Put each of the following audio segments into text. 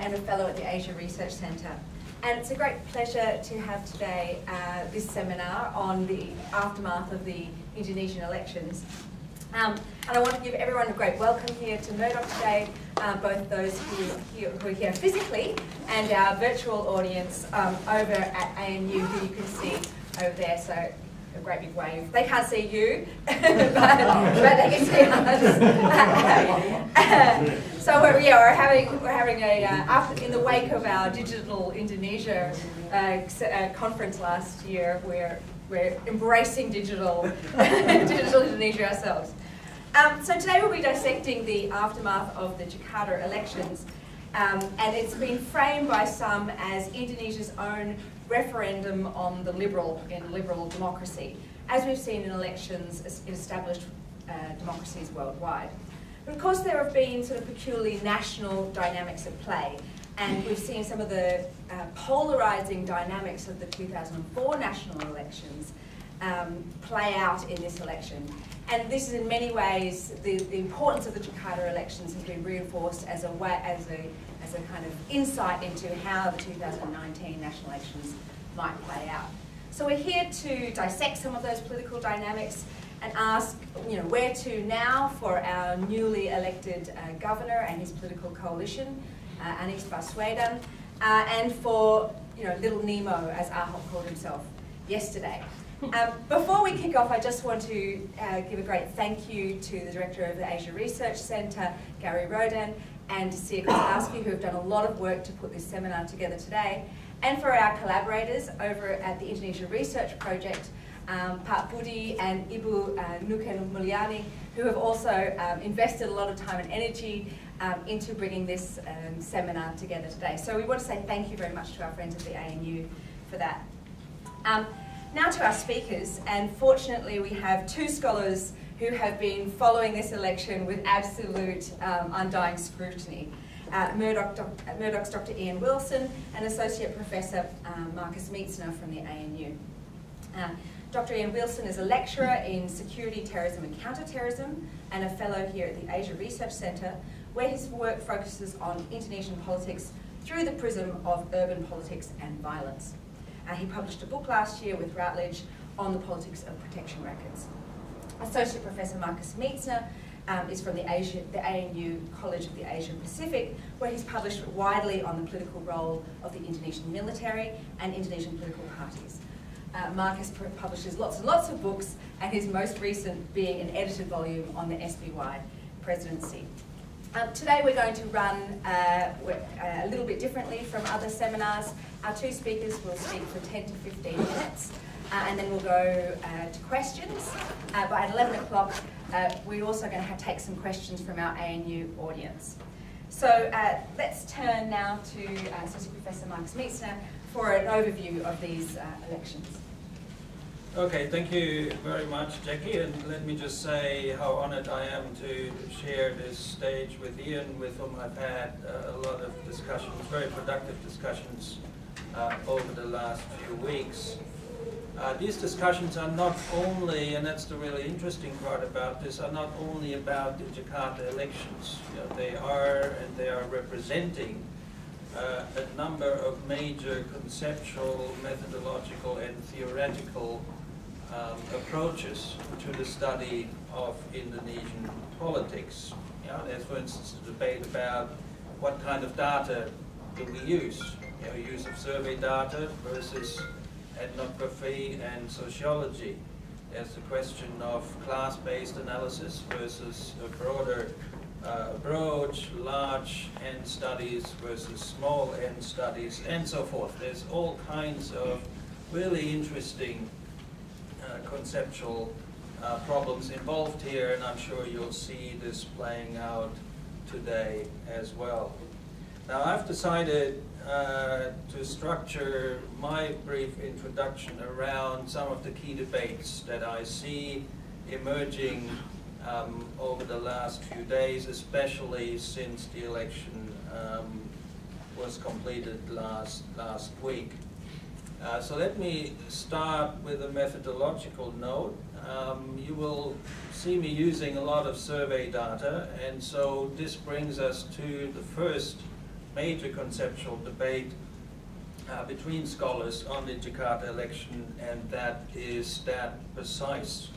and a fellow at the Asia Research Centre. And it's a great pleasure to have today uh, this seminar on the aftermath of the Indonesian elections. Um, and I want to give everyone a great welcome here to Murdoch today, uh, both those who, here, who, are here physically and our virtual audience um, over at ANU who you can see over there. So a great big wave. They can't see you, but, but, they can see us. so we're, yeah, we're having we're having a uh, after, in the wake of our digital Indonesia uh, uh, conference last year. We're we're embracing digital digital Indonesia ourselves. Um, so today we'll be dissecting the aftermath of the Jakarta elections. Um, and it's been framed by some as Indonesia's own referendum on the liberal in liberal democracy, as we've seen in elections in established uh, democracies worldwide. Of course there have been sort of peculiarly national dynamics at play, and we've seen some of the uh, polarising dynamics of the 2004 national elections um, play out in this election. And this is in many ways, the, the importance of the Jakarta elections has been reinforced as a, way, as, a, as a kind of insight into how the 2019 national elections might play out. So we're here to dissect some of those political dynamics and ask, you know, where to now for our newly elected uh, governor and his political coalition, uh, Anies Baswedan, uh, and for, you know, little Nemo, as Ahok called himself yesterday. Um, before we kick off, I just want to uh, give a great thank you to the Director of the Asia Research Centre, Gary Rodan, and Sia Kozlowski, who have done a lot of work to put this seminar together today, and for our collaborators over at the Indonesia Research Project, um, Pak Budi and Ibu uh, Nuken who have also um, invested a lot of time and energy um, into bringing this um, seminar together today. So we want to say thank you very much to our friends at the ANU for that. Um, now to our speakers, and fortunately we have two scholars who have been following this election with absolute um, undying scrutiny. Uh, Murdoch, doc, Murdoch's Dr. Ian Wilson and Associate Professor um, Marcus Mietzner from the ANU. Uh, Dr. Ian Wilson is a lecturer in security, terrorism and counterterrorism and a fellow here at the Asia Research Centre, where his work focuses on Indonesian politics through the prism of urban politics and violence. Uh, he published a book last year with Routledge on the politics of protection rackets. Associate Professor Marcus Mietzner um, is from the, Asia, the ANU College of the Asian Pacific, where he's published widely on the political role of the Indonesian military and Indonesian political parties. Uh, Marcus publishes lots and lots of books, and his most recent being an edited volume on the SBY presidency. Um, today we're going to run uh, a little bit differently from other seminars. Our two speakers will speak for 10 to 15 minutes, uh, and then we'll go uh, to questions. Uh, but at 11 o'clock, uh, we're also going to have, take some questions from our ANU audience. So uh, let's turn now to Associate Professor Marcus Mietzner for an overview of these elections. Okay, thank you very much, Jackie, and let me just say how honored I am to share this stage with Ian, with whom I've had uh, a lot of discussions, very productive discussions uh, over the last few weeks. Uh, these discussions are not only, and that's the really interesting part about this, are not only about the Jakarta elections. You know, they are, and they are representing uh, a number of major conceptual, methodological, and theoretical um, approaches to the study of Indonesian politics. There's, for instance, a debate about what kind of data do we use. You know, use of survey data versus ethnography and sociology. There's the question of class-based analysis versus a broader uh, approach, large N studies versus small N studies, and so forth. There's all kinds of really interesting conceptual uh, problems involved here, and I'm sure you'll see this playing out today as well. Now, I've decided uh, to structure my brief introduction around some of the key debates that I see emerging um, over the last few days, especially since the election um, was completed last, last week. Uh, so let me start with a methodological note. Um, you will see me using a lot of survey data, and so this brings us to the first major conceptual debate uh, between scholars on the Jakarta election, and that is that precise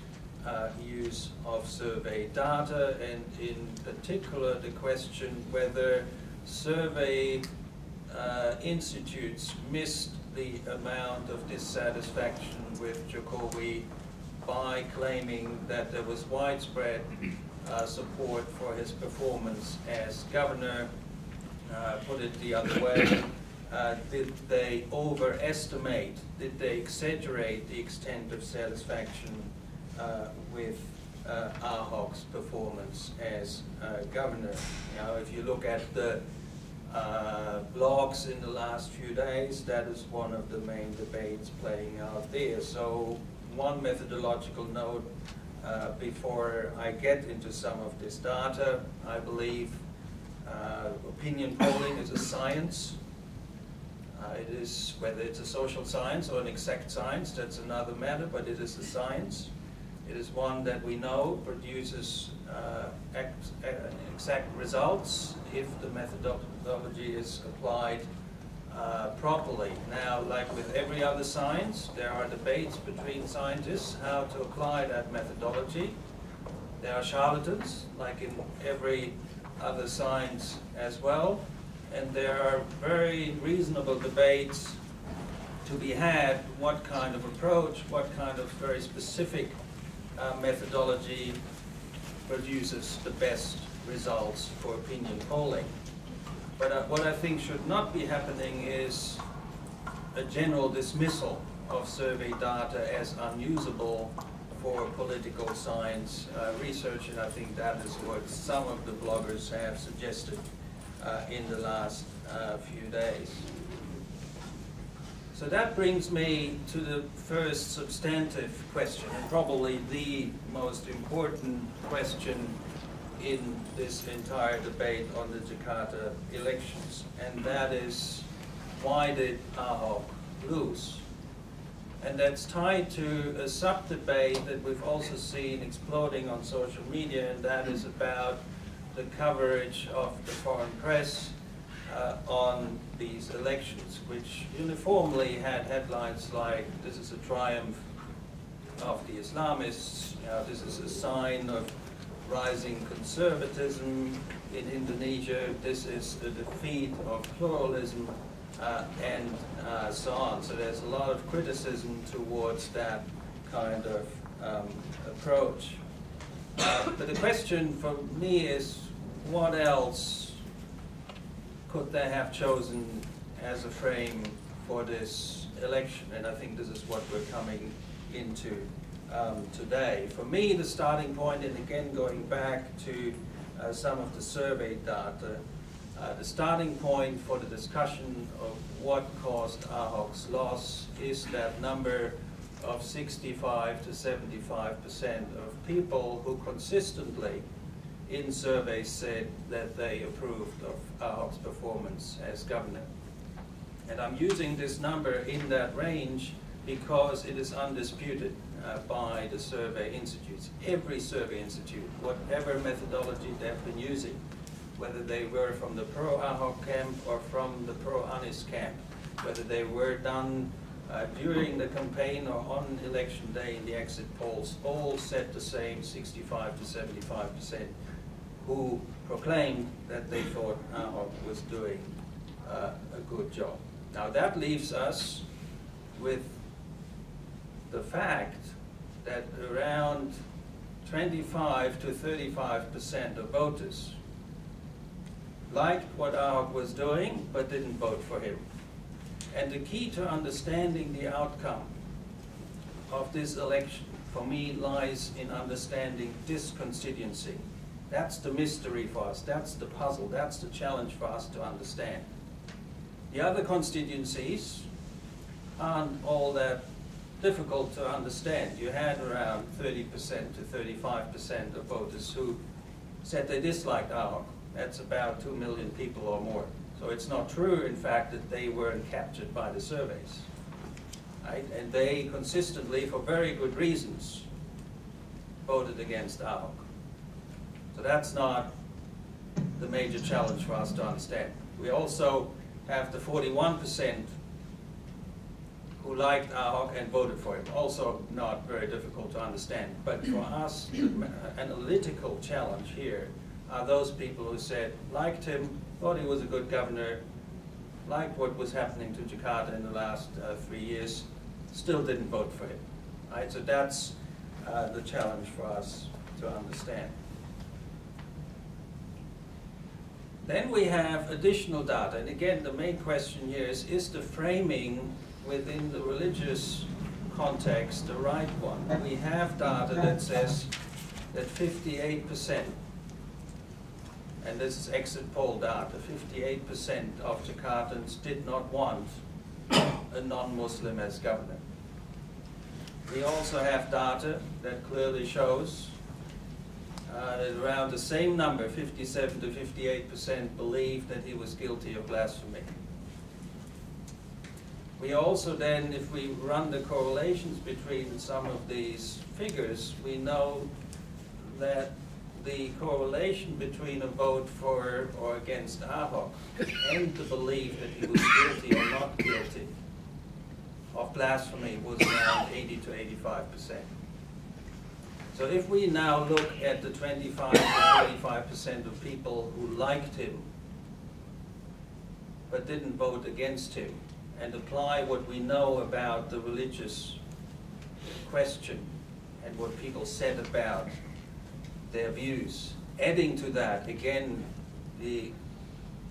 uh, use of survey data, and in particular the question whether survey uh, institutes missed the amount of dissatisfaction with Jokowi by claiming that there was widespread uh, support for his performance as governor. Uh, put it the other way, uh, did they overestimate, did they exaggerate the extent of satisfaction uh, with uh, Ahok's performance as uh, governor? You know, if you look at the uh, blogs in the last few days, that is one of the main debates playing out there. So one methodological note uh, before I get into some of this data, I believe uh, opinion polling is a science. Uh, it is, whether it's a social science or an exact science, that's another matter, but it is a science. It is one that we know produces uh, ex exact results if the methodology is applied uh, properly. Now, like with every other science, there are debates between scientists how to apply that methodology. There are charlatans, like in every other science as well, and there are very reasonable debates to be had what kind of approach, what kind of very specific uh, methodology produces the best results for opinion polling. But uh, what I think should not be happening is a general dismissal of survey data as unusable for political science uh, research, and I think that is what some of the bloggers have suggested uh, in the last uh, few days. So that brings me to the first substantive question, and probably the most important question in this entire debate on the Jakarta elections, and that is why did Ahok lose? And that's tied to a sub-debate that we've also seen exploding on social media, and that is about the coverage of the foreign press uh, on these elections, which uniformly had headlines like, this is a triumph of the Islamists, this is a sign of rising conservatism in Indonesia, this is the defeat of pluralism, uh, and uh, so on. So there's a lot of criticism towards that kind of um, approach. Uh, but the question for me is, what else could they have chosen as a frame for this election? And I think this is what we're coming into um, today. For me, the starting point, and again going back to uh, some of the survey data, uh, the starting point for the discussion of what caused Ahok's loss is that number of 65 to 75 percent of people who consistently in surveys said that they approved of Ahok's performance as governor. And I'm using this number in that range because it is undisputed uh, by the survey institutes. Every survey institute, whatever methodology they've been using, whether they were from the pro-Ahok camp or from the pro-Anies camp, whether they were done uh, during the campaign or on election day in the exit polls, all said the same 65 to 75 percent who proclaimed that they thought Ahok was doing uh, a good job. Now that leaves us with the fact that around 25 to 35 percent of voters liked what Ahok was doing, but didn't vote for him. And the key to understanding the outcome of this election, for me, lies in understanding this constituency. That's the mystery for us, that's the puzzle, that's the challenge for us to understand. The other constituencies aren't all that difficult to understand. You had around 30% to 35% of voters who said they disliked Ahok. That's about 2 million people or more. So it's not true, in fact, that they weren't captured by the surveys. Right? And they consistently, for very good reasons, voted against Ahok. That's not the major challenge for us to understand. We also have the 41% who liked Ahok and voted for him. Also not very difficult to understand. But for us, the analytical challenge here are those people who said, liked him, thought he was a good governor, liked what was happening to Jakarta in the last uh, three years, still didn't vote for him. Right? So that's uh, the challenge for us to understand. Then we have additional data, and again the main question here is, is the framing within the religious context the right one? We have data that says that 58%, and this is exit poll data, 58% of Jakartans did not want a non-Muslim as governor. We also have data that clearly shows uh, that around the same number, 57 to 58 percent, believe that he was guilty of blasphemy. We also then, if we run the correlations between some of these figures, we know that the correlation between a vote for or against Ahok and the belief that he was guilty or not guilty of blasphemy was around 80 to 85 percent. So if we now look at the 25 to 35 percent of people who liked him but didn't vote against him and apply what we know about the religious question and what people said about their views, adding to that again the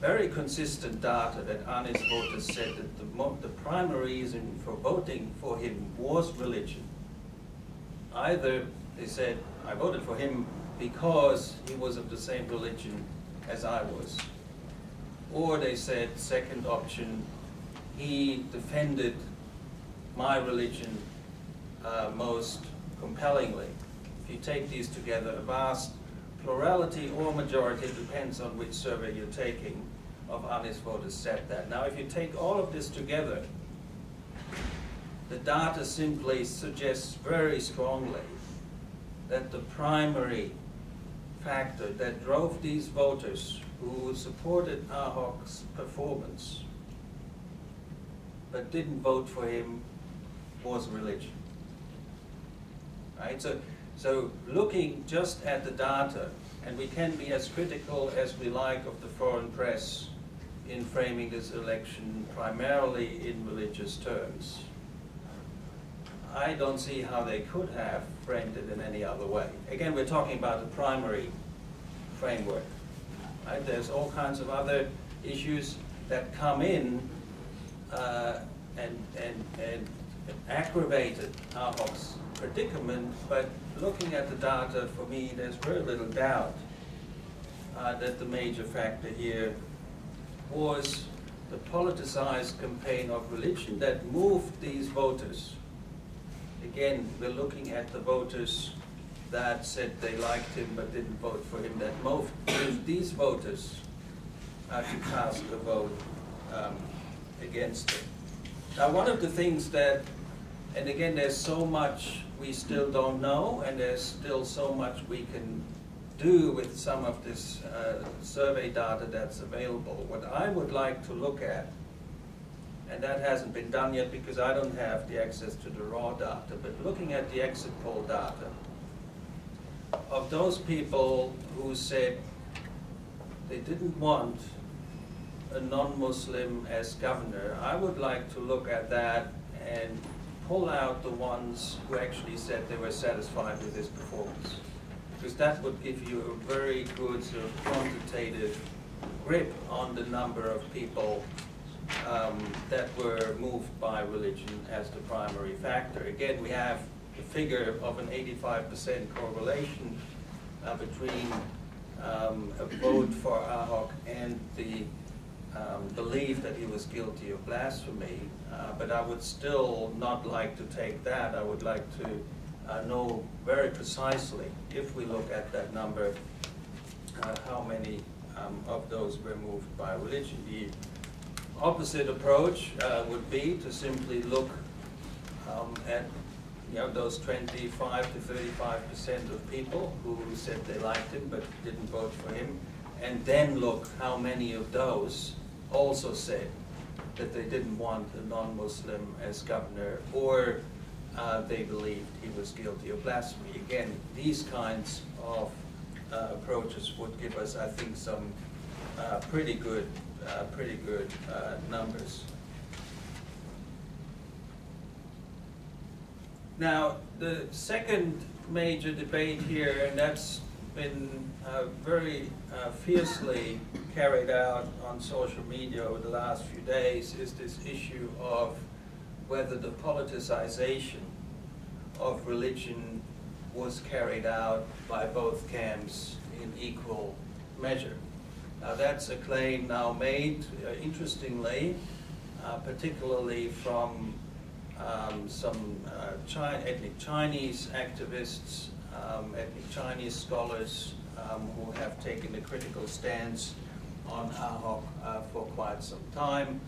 very consistent data that Anies voters said that the, the primary reason for voting for him was religion. Either they said, I voted for him because he was of the same religion as I was. Or they said, second option, he defended my religion uh, most compellingly. If you take these together, a vast plurality or majority, depends on which survey you're taking, of Anies voters said that. Now, if you take all of this together, the data simply suggests very strongly that the primary factor that drove these voters who supported Ahok's performance but didn't vote for him was religion. Right? So, so looking just at the data, and we can be as critical as we like of the foreign press in framing this election primarily in religious terms. I don't see how they could have framed it in any other way. Again, we're talking about the primary framework. Right? There's all kinds of other issues that come in uh, and, and, and aggravated Ahok's predicament, but looking at the data, for me, there's very little doubt uh, that the major factor here was the politicized campaign of religion that moved these voters. Again, we're looking at the voters that said they liked him but didn't vote for him, that moved these voters to cast a vote um, against him. Now, one of the things that, and again, there's so much we still don't know, and there's still so much we can do with some of this uh, survey data that's available. What I would like to look at, and that hasn't been done yet because I don't have the access to the raw data, but looking at the exit poll data of those people who said they didn't want a non-Muslim as governor, I would like to look at that and pull out the ones who actually said they were satisfied with his performance. Because that would give you a very good sort of quantitative grip on the number of people um, that were moved by religion as the primary factor. Again, we have the figure of an 85% correlation uh, between um, a vote for Ahok and the um, belief that he was guilty of blasphemy, uh, but I would still not like to take that. I would like to uh, know very precisely, if we look at that number, uh, how many um, of those were moved by religion. The opposite approach uh, would be to simply look um, at you know, those 25 to 35 percent of people who said they liked him but didn't vote for him, and then look how many of those also said that they didn't want a non-Muslim as governor or uh, they believed he was guilty of blasphemy. Again, these kinds of uh, approaches would give us, I think, some uh, pretty good, uh, pretty good uh, numbers. Now, the second major debate here, and that's been uh, very uh, fiercely carried out on social media over the last few days, is this issue of whether the politicization of religion was carried out by both camps in equal measure. Now that's a claim now made, uh, interestingly, uh, particularly from um, some uh, Chi ethnic Chinese activists, um, ethnic Chinese scholars um, who have taken a critical stance on Ahok uh, for quite some time,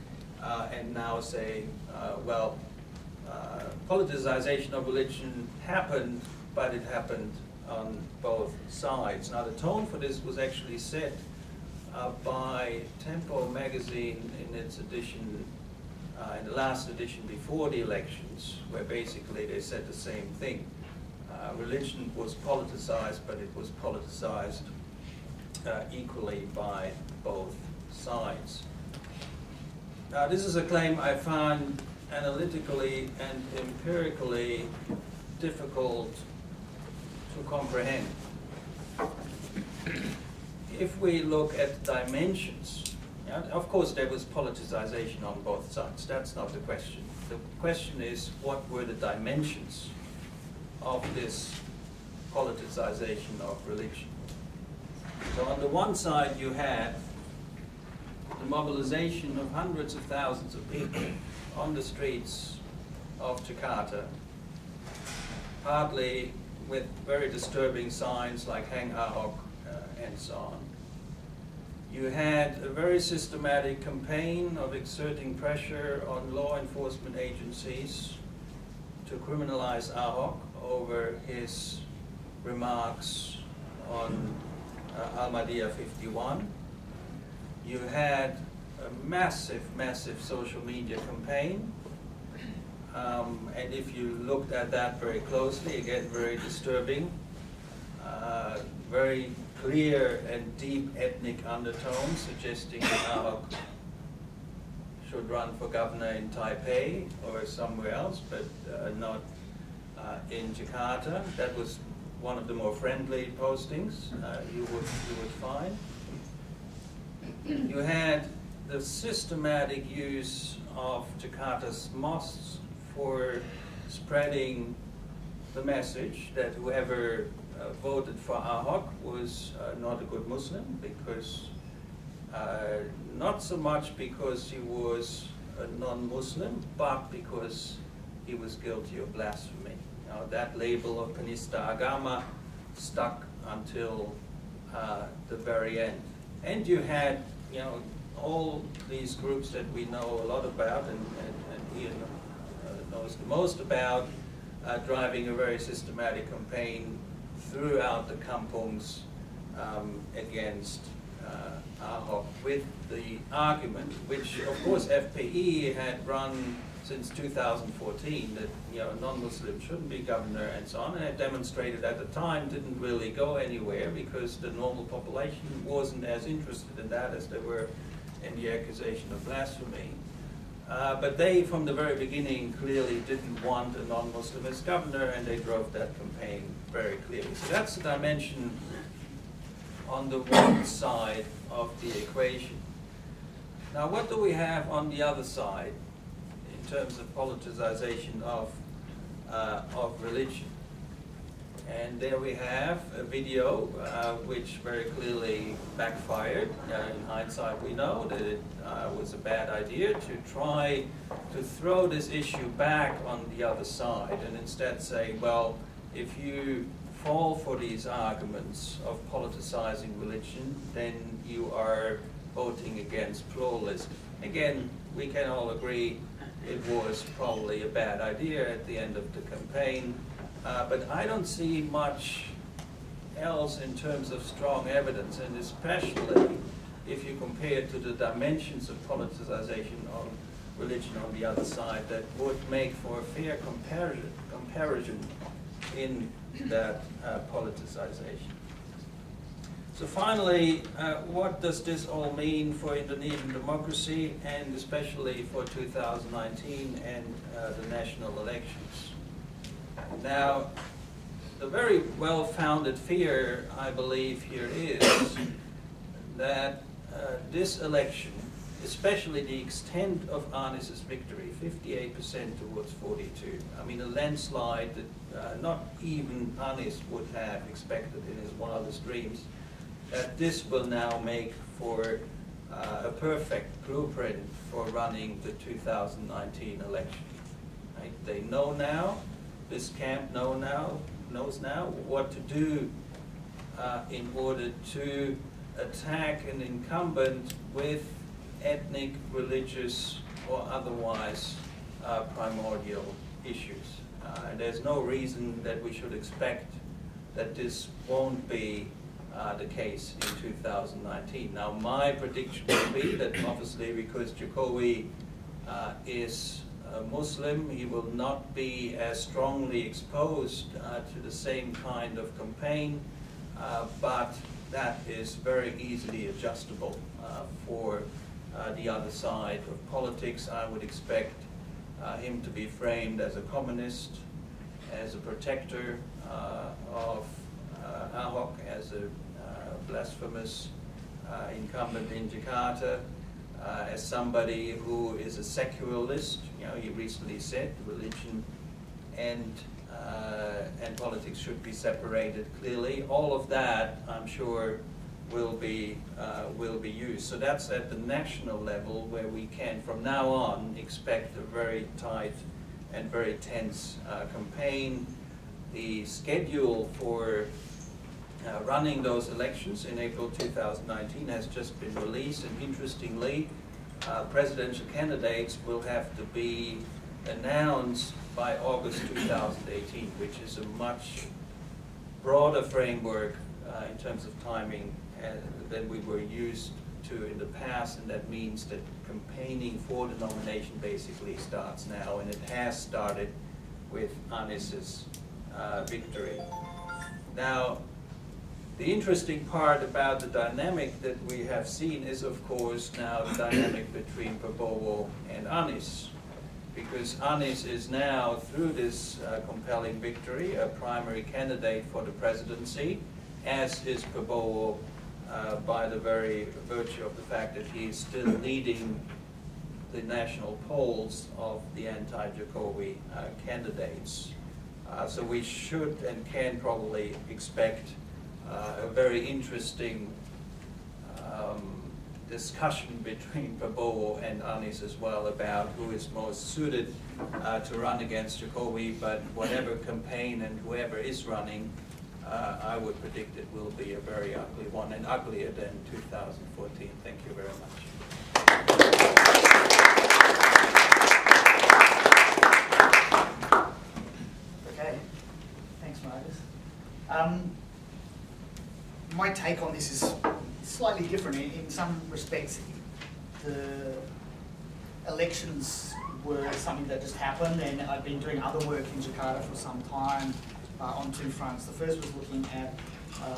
uh, and now say, uh, well, politicization of religion happened, but it happened on both sides. Now the tone for this was actually set uh, by Tempo magazine in its edition, uh, in the last edition before the elections, where basically they said the same thing. Uh, religion was politicized, but it was politicized uh, equally by both sides. Now this is a claim I found analytically and empirically difficult to comprehend. If we look at dimensions, yeah, of course there was politicization on both sides, that's not the question. The question is what were the dimensions of this politicization of religion? So on the one side you had the mobilization of hundreds of thousands of people on the streets of Jakarta, partly with very disturbing signs like Hang Ahok and so on. You had a very systematic campaign of exerting pressure on law enforcement agencies to criminalize Ahok over his remarks on uh, Al-Maidah 51. You had a massive, massive social media campaign. Um, and if you looked at that very closely, again, very disturbing, uh, very clear and deep ethnic undertones suggesting that Ahok should run for governor in Taipei or somewhere else, but uh, not uh, in Jakarta. That was one of the more friendly postings uh, you, would, you would find. You had the systematic use of Jakarta's mosques for spreading the message that whoever uh, voted for Ahok was uh, not a good Muslim because uh, not so much because he was a non-Muslim, but because he was guilty of blasphemy. Now that label of Penista Agama stuck until uh, the very end. And you had, you know, all these groups that we know a lot about and, and, and Ian uh, knows the most about, uh, driving a very systematic campaign throughout the kampungs um, against uh, Ahok with the argument, which of course FPI had run since 2014 that you know non-Muslims shouldn't be governor and so on, and it demonstrated at the time didn't really go anywhere because the normal population wasn't as interested in that as they were in the accusation of blasphemy. Uh, but they, from the very beginning, clearly didn't want a non-Muslim as governor, and they drove that campaign very clearly. So that's the dimension on the one side of the equation. Now, what do we have on the other side in terms of politicization of, uh, of religion? And there we have a video uh, which very clearly backfired. Uh, in hindsight, we know that it uh, was a bad idea to try to throw this issue back on the other side and instead say, well, if you fall for these arguments of politicizing religion, then you are voting against pluralism. Again, we can all agree it was probably a bad idea at the end of the campaign. Uh, but I don't see much else in terms of strong evidence, and especially if you compare it to the dimensions of politicization of religion on the other side, that would make for a fair comparison, comparison in that uh, politicization. So finally, uh, what does this all mean for Indonesian democracy and especially for 2019 and uh, the national elections? Now, the very well-founded fear, I believe, here is that uh, this election, especially the extent of Anies's victory, 58% towards 42, I mean a landslide that uh, not even Anies would have expected in his wildest dreams, that this will now make for uh, a perfect blueprint for running the 2019 election. Right? They know now, this camp know now, knows now what to do uh, in order to attack an incumbent with ethnic, religious, or otherwise uh, primordial issues. Uh, there's no reason that we should expect that this won't be uh, the case in 2019. Now, my prediction would be that obviously because Jokowi uh, is Muslim, he will not be as strongly exposed uh, to the same kind of campaign, uh, but that is very easily adjustable uh, for the other side of politics. I would expect him to be framed as a communist, as a protector of Ahok, as a blasphemous incumbent in Jakarta, uh, as somebody who is a secularist. You know, he recently said religion and uh, and politics should be separated clearly. All of that, I'm sure, will be uh, will be used. So that's at the national level where we can, from now on, expect a very tight and very tense uh, campaign. The schedule for uh, running those elections in April 2019 has just been released, and interestingly, uh, presidential candidates will have to be announced by August 2018, which is a much broader framework uh, in terms of timing uh, than we were used to in the past, and that means that campaigning for the nomination basically starts now, and it has started with Anies's uh, victory. Now, the interesting part about the dynamic that we have seen is, of course, now the dynamic between Prabowo and Anies. Because Anies is now, through this uh, compelling victory, a primary candidate for the presidency, as is Prabowo uh, by the very virtue of the fact that he is still leading the national polls of the anti-Jokowi uh, candidates. Uh, so we should and can probably expect a very interesting um, discussion between Prabowo and Anies as well about who is most suited uh, to run against Jokowi, but whatever campaign and whoever is running, uh, I would predict it will be a very ugly one and uglier than 2014. Thank you very much. Okay, thanks Marcus. Um, my take on this is slightly different. In, in some respects, the elections were something that just happened, and I've been doing other work in Jakarta for some time uh, on two fronts. The first was looking at uh,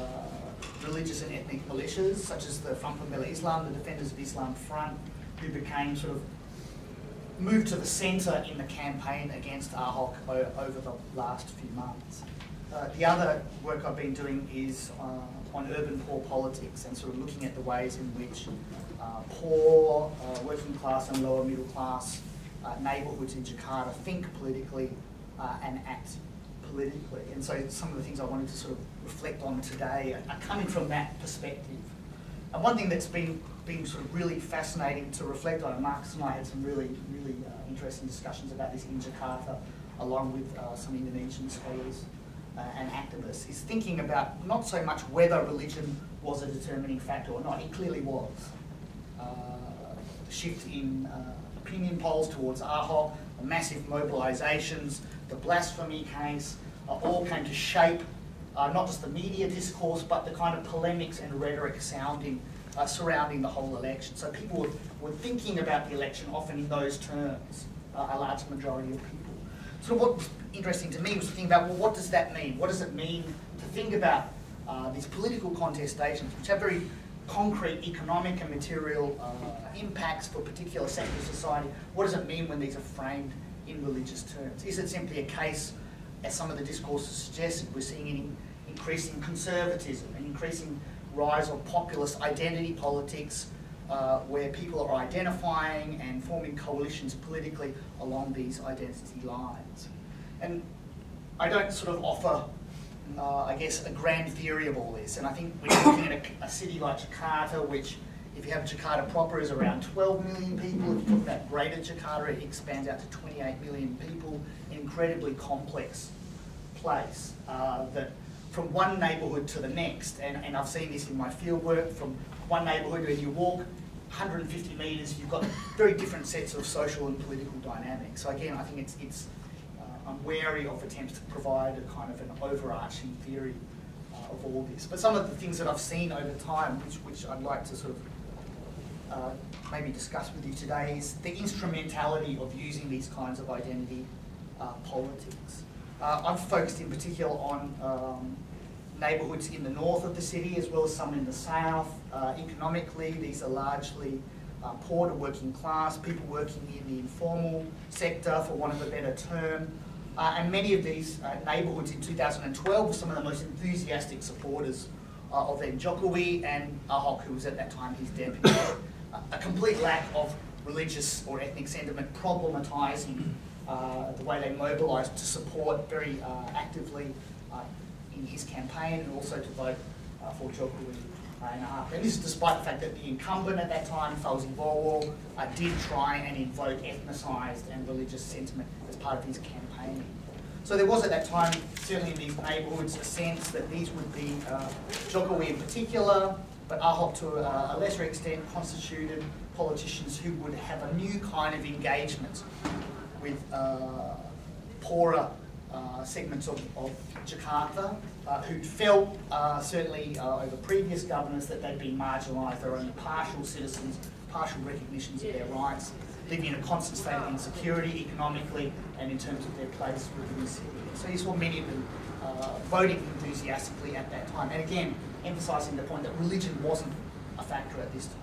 religious and ethnic militias, such as the Front Pembela Islam, the Defenders of Islam Front, who became sort of moved to the centre in the campaign against Ahok over the last few months. Uh, the other work I've been doing is uh, on urban poor politics and sort of looking at the ways in which uh, poor, uh, working class and lower middle class uh, neighbourhoods in Jakarta think politically uh, and act politically. And so some of the things I wanted to sort of reflect on today are, are coming from that perspective. And one thing that's been, been sort of really fascinating to reflect on, and Marcus and I had some really, really uh, interesting discussions about this in Jakarta, along with uh, some Indonesian scholars uh, and activists is thinking about not so much whether religion was a determining factor or not. It clearly was. Uh, the shift in uh, opinion polls towards Ahok, the massive mobilisations, the blasphemy case, uh, all came to shape uh, not just the media discourse, but the kind of polemics and rhetoric sounding uh, surrounding the whole election. So people were, were thinking about the election often in those terms, a large majority of people. So what interesting to me was to think about, well, what does that mean? What does it mean to think about uh, these political contestations, which have very concrete economic and material uh, impacts for particular sectors of society? What does it mean when these are framed in religious terms? Is it simply a case, as some of the discourses suggested, we're seeing an increasing conservatism, an increasing rise of populist identity politics, uh, where people are identifying and forming coalitions politically along these identity lines. And I don't sort of offer, uh, I guess, a grand theory of all this. And I think you're looking at a, a, city like Jakarta, which if you have Jakarta proper is around 12 million people, if you talk about greater Jakarta, it expands out to 28 million people, an incredibly complex place uh, that from one neighbourhood to the next, and, and I've seen this in my field work, from one neighbourhood where you walk 150 metres, you've got very different sets of social and political dynamics. So again, I think it's, it's I'm wary of attempts to provide a kind of an overarching theory uh, of all this. But some of the things that I've seen over time, which, which I'd like to sort of uh, maybe discuss with you today, is the instrumentality of using these kinds of identity uh, politics. Uh, I've focused in particular on um, neighbourhoods in the north of the city as well as some in the south. Uh, economically, these are largely uh, poor to working class, people working in the informal sector, for want of a better term. Uh, and many of these uh, neighbourhoods in 2012 were some of the most enthusiastic supporters uh, of then Jokowi and Ahok, who was at that time his deputy. a complete lack of religious or ethnic sentiment problematising uh, the way they mobilised to support very actively in his campaign and also to vote uh, for Jokowi and Ahok. And this is despite the fact that the incumbent at that time, Fauzi Bowo, uh, did try and invoke ethnicised and religious sentiment as part of his campaigning. So there was at that time, certainly in these neighbourhoods, a sense that these would be uh, Jokowi in particular, but Ahok to a, a lesser extent constituted politicians who would have a new kind of engagement with uh, poorer uh, segments of, of Jakarta uh, who'd felt, uh, certainly uh, over previous governors, that they'd been marginalised, they were only partial citizens, partial recognitions of their rights, living in a constant state of insecurity economically and in terms of their place within the city. So you saw many of them uh, voting enthusiastically at that time. And again, emphasising the point that religion wasn't a factor at this time.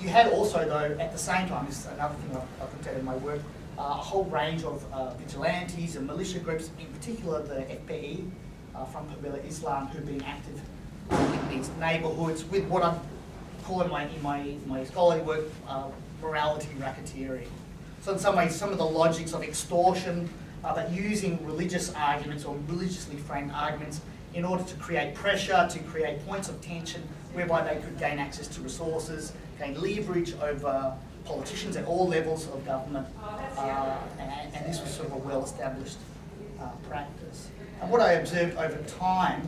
You had also, though, at the same time, this is another thing I've, I've looked at in my work, uh, a whole range of uh, vigilantes and militia groups, in particular the FPI uh, Front Pembela Islam, who've been active in these neighbourhoods with what I'm calling my, in my, my scholarly work morality racketeering. So in some ways, some of the logics of extortion, uh, but using religious arguments or religiously framed arguments in order to create pressure, to create points of tension whereby they could gain access to resources, gain leverage over politicians at all levels of government, uh, and, and, this was sort of a well-established uh, practice. And what I observed over time,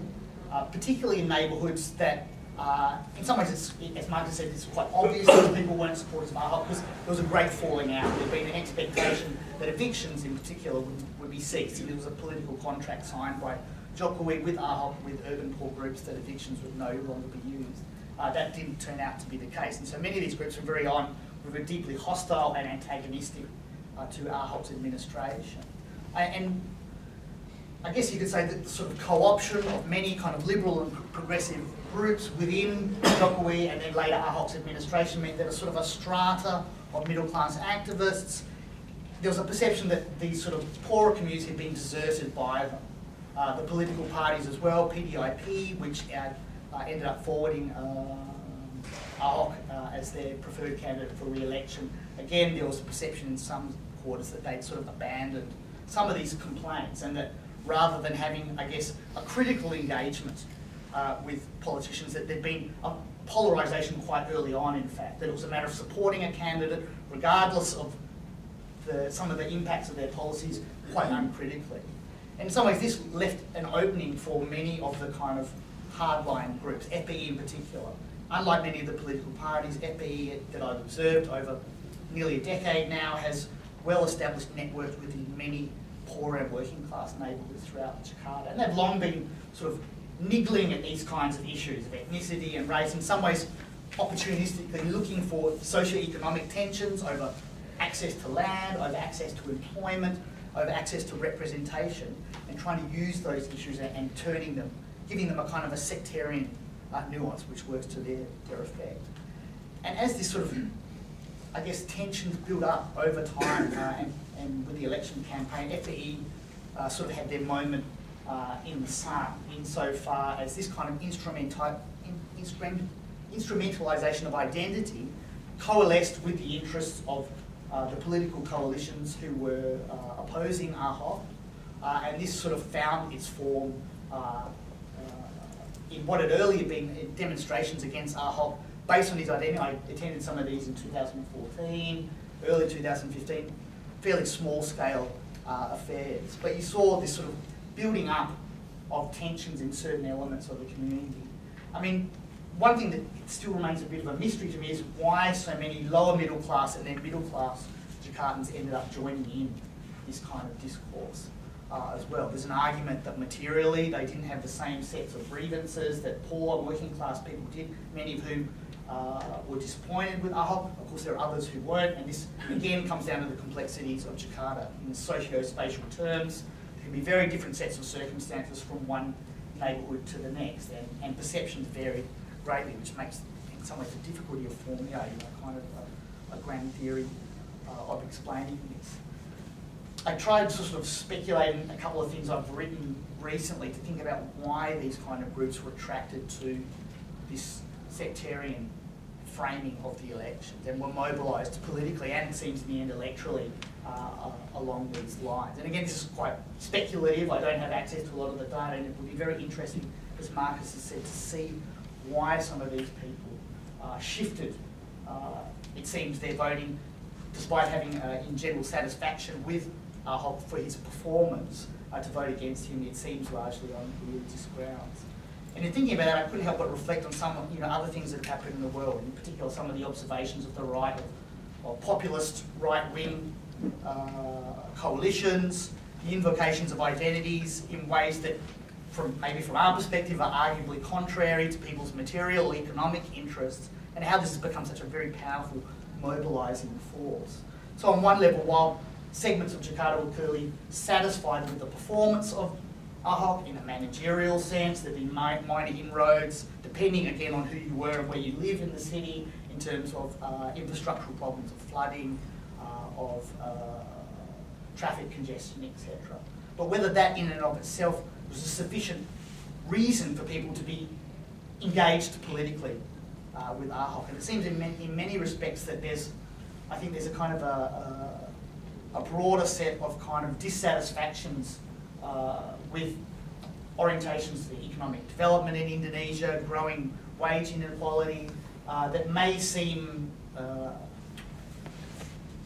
uh, particularly in neighbourhoods that, uh, in some ways, it's, as Marcus said, it's quite obvious that people weren't supporters of Ahok because there was a great falling out. There had been an expectation that evictions, in particular, would, would be ceased. There was a political contract signed by Jokowi with Ahok, with urban poor groups, that evictions would no longer be used. Uh, that didn't turn out to be the case. And so many of these groups were very on were deeply hostile and antagonistic uh, to Ahok's administration. And I guess you could say that the sort of co-option of many kind of liberal and progressive groups within Jokowi and then later Ahok's administration meant that a sort of a strata of middle class activists, there was a perception that these sort of poorer communities had been deserted by them. Uh, the political parties as well, PDIP, which uh, uh, ended up forwarding uh, Ahok uh, as their preferred candidate for re-election. Again, there was a perception in some quarters that they'd sort of abandoned some of these complaints and that rather than having, I guess, a critical engagement uh, with politicians, that there'd been a polarisation quite early on, in fact, that it was a matter of supporting a candidate regardless of the, some of the impacts of their policies quite uncritically. In some ways, this left an opening for many of the kind of hardline groups, FPI in particular, unlike many of the political parties, FPI that I've observed over nearly a decade now has well-established networks within many poor and working class neighbourhoods throughout Jakarta. And they've long been sort of niggling at these kinds of issues of ethnicity and race, in some ways opportunistically looking for socio-economic tensions over access to land, over access to employment, over access to representation, and trying to use those issues and, and turning them, giving them a kind of a sectarian uh, nuance which works to their, their effect. And as this sort of, I guess, tensions build up over time, uh, and, and with the election campaign, FPI uh, sort of had their moment uh, in the sun, insofar as this kind of instrumenti- in, instrument, instrumentalisation of identity coalesced with the interests of uh, the political coalitions who were uh, opposing Ahok, uh, and this sort of found its form uh, uh, in what had earlier been demonstrations against Ahok based on his identity. I attended some of these in 2014, early 2015, fairly small scale affairs. But you saw this sort of building up of tensions in certain elements of the community. I mean, one thing that still remains a bit of a mystery to me is why so many lower middle class and then middle class Jakartans ended up joining in this kind of discourse uh, as well. There's an argument that materially they didn't have the same sets of grievances that poor working class people did, many of whom uh, were disappointed with Ahok. Of course, there are others who weren't, and this again comes down to the complexities of Jakarta in socio-spatial terms. Can be very different sets of circumstances from one neighbourhood to the next, and, and perceptions vary greatly, which makes in some ways the difficulty of formulating a kind of a, a grand theory uh, of explaining this. I tried to sort of speculate a couple of things I've written recently to think about why these kind of groups were attracted to this sectarian framing of the elections and were mobilised politically and it seems in the end electorally uh, along these lines. And again, this is quite speculative. I don't have access to a lot of the data and it would be very interesting, as Marcus has said, to see why some of these people uh, shifted. Uh, it seems their voting, despite having uh, in general satisfaction with Ahok for his performance, uh, to vote against him, it seems largely on religious grounds. And in thinking about that, I couldn't help but reflect on some you know, other things that have happened in the world, in particular some of the observations of the right, of, of populist right-wing uh, coalitions, the invocations of identities in ways that from maybe from our perspective are arguably contrary to people's material economic interests and how this has become such a very powerful mobilising force. So on one level, while segments of Jakarta were clearly satisfied with the performance of Ahok in a managerial sense, there'd been minor inroads, depending again on who you were and where you live in the city, in terms of uh, infrastructural problems of flooding, uh, of uh, traffic congestion, etc. But whether that in and of itself was a sufficient reason for people to be engaged politically uh, with Ahok. And it seems in many, in many respects that there's, I think there's a kind of a, a, a broader set of kind of dissatisfactions uh, with orientations to economic development in Indonesia, growing wage inequality, uh, that may seem, uh,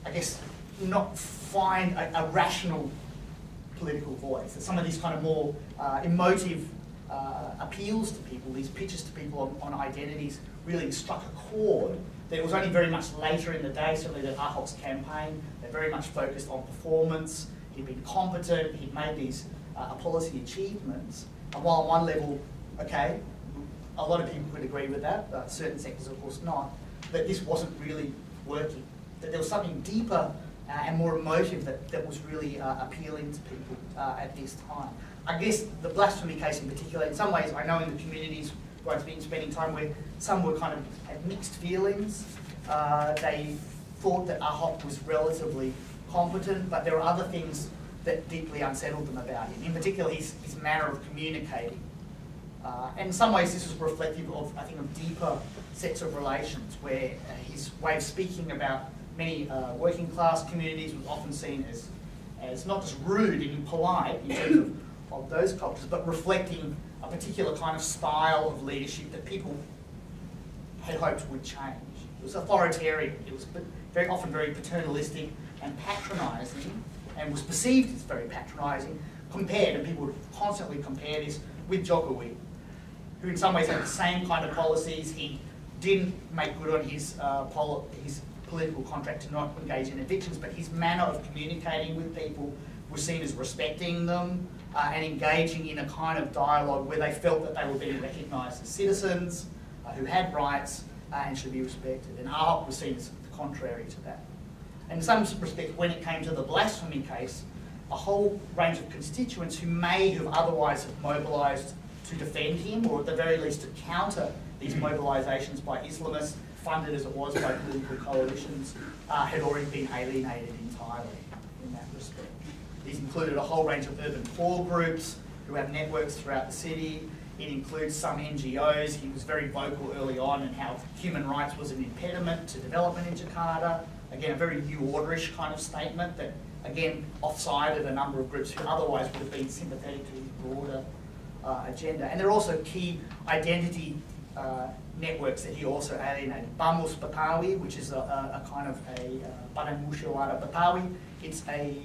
I guess, not find a, a rational political voice. That some of these kind of more uh, emotive uh, appeals to people, these pitches to people on, on, identities, really struck a chord. That it was only very much later in the day, certainly that Ahok's campaign, they very much focused on performance. He'd been competent, he'd made these uh, policy achievements. And while on one level, okay, a lot of people could agree with that, certain sectors of course not, that this wasn't really working. That there was something deeper uh, and more emotive that, that was really uh, appealing to people uh, at this time. I guess the blasphemy case in particular, in some ways, I know in the communities where I've been spending time where some were kind of had mixed feelings. Uh, they thought that Ahok was relatively competent, but there were other things that deeply unsettled them about him, in particular his, his manner of communicating. Uh, and in some ways this was reflective of, I think, of deeper sets of relations where uh, his way of speaking about many uh, working class communities was often seen as, as not just rude and impolite in terms of, of those cultures, but reflecting a particular kind of style of leadership that people had hoped would change. It was authoritarian, it was very often very paternalistic and patronising, and was perceived as very patronising, compared, and people would constantly compare this with Jokowi, who in some ways had the same kind of policies. He didn't make good on his, uh, his political contract to not engage in evictions, but his manner of communicating with people was seen as respecting them uh, and engaging in a kind of dialogue where they felt that they were being recognised as citizens uh, who had rights uh, and should be respected. And Ahok was seen as the contrary to that. And in some respects, when it came to the blasphemy case, a whole range of constituents who may have otherwise have mobilised to defend him, or at the very least to counter these mobilisations by Islamists, funded as it was by political coalitions, uh, had already been alienated entirely in that respect. These included a whole range of urban poor groups who have networks throughout the city. It includes some NGOs. He was very vocal early on in how human rights was an impediment to development in Jakarta. Again, a very new orderish kind of statement that, again, offsided a number of groups who otherwise would have been sympathetic to his broader uh, agenda. And there are also key identity uh, networks that he also alienated. Bamus Betawi, which is a, a, a kind of a uh, Badan Musyawarah Betawi. It's a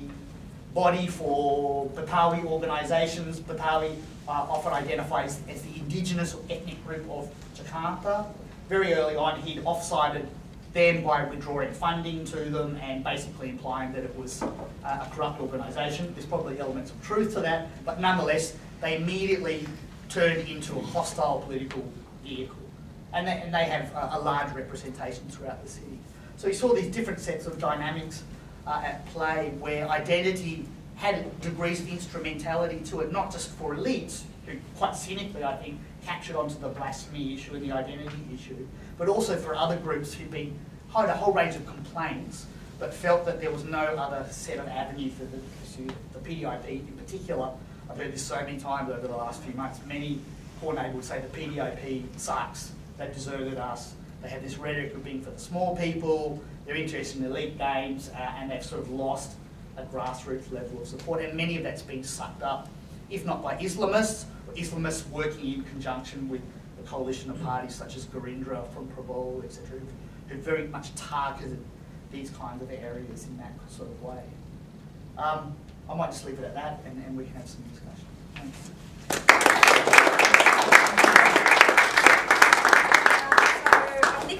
body for Betawi organisations. Betawi uh, often identifies as the indigenous or ethnic group of Jakarta. Very early on, he'd off-sided them by withdrawing funding to them and basically implying that it was uh, a corrupt organisation. There's probably elements of truth to that, but nonetheless, they immediately turned into a hostile political vehicle. And they, and they have a, a large representation throughout the city. So you saw these different sets of dynamics uh, at play where identity had degrees of instrumentality to it, not just for elites, who quite cynically, I think, captured onto the blasphemy issue and the identity issue, but also for other groups who'd been had a whole range of complaints, but felt that there was no other set of avenue for them to pursue the PDIP in particular. I've heard this so many times over the last few months. Many neighbours would say the PDIP sucks. They deserted us. They have this rhetoric of being for the small people. They're interested in elite games, uh, and they've sort of lost a grassroots level of support. And many of that's been sucked up, if not by Islamists, or Islamists working in conjunction with the coalition of parties such as Gerindra from Prabowo, etc., who very much targeted these kinds of areas in that sort of way. Um, I might just leave it at that, and, and we can have some discussion.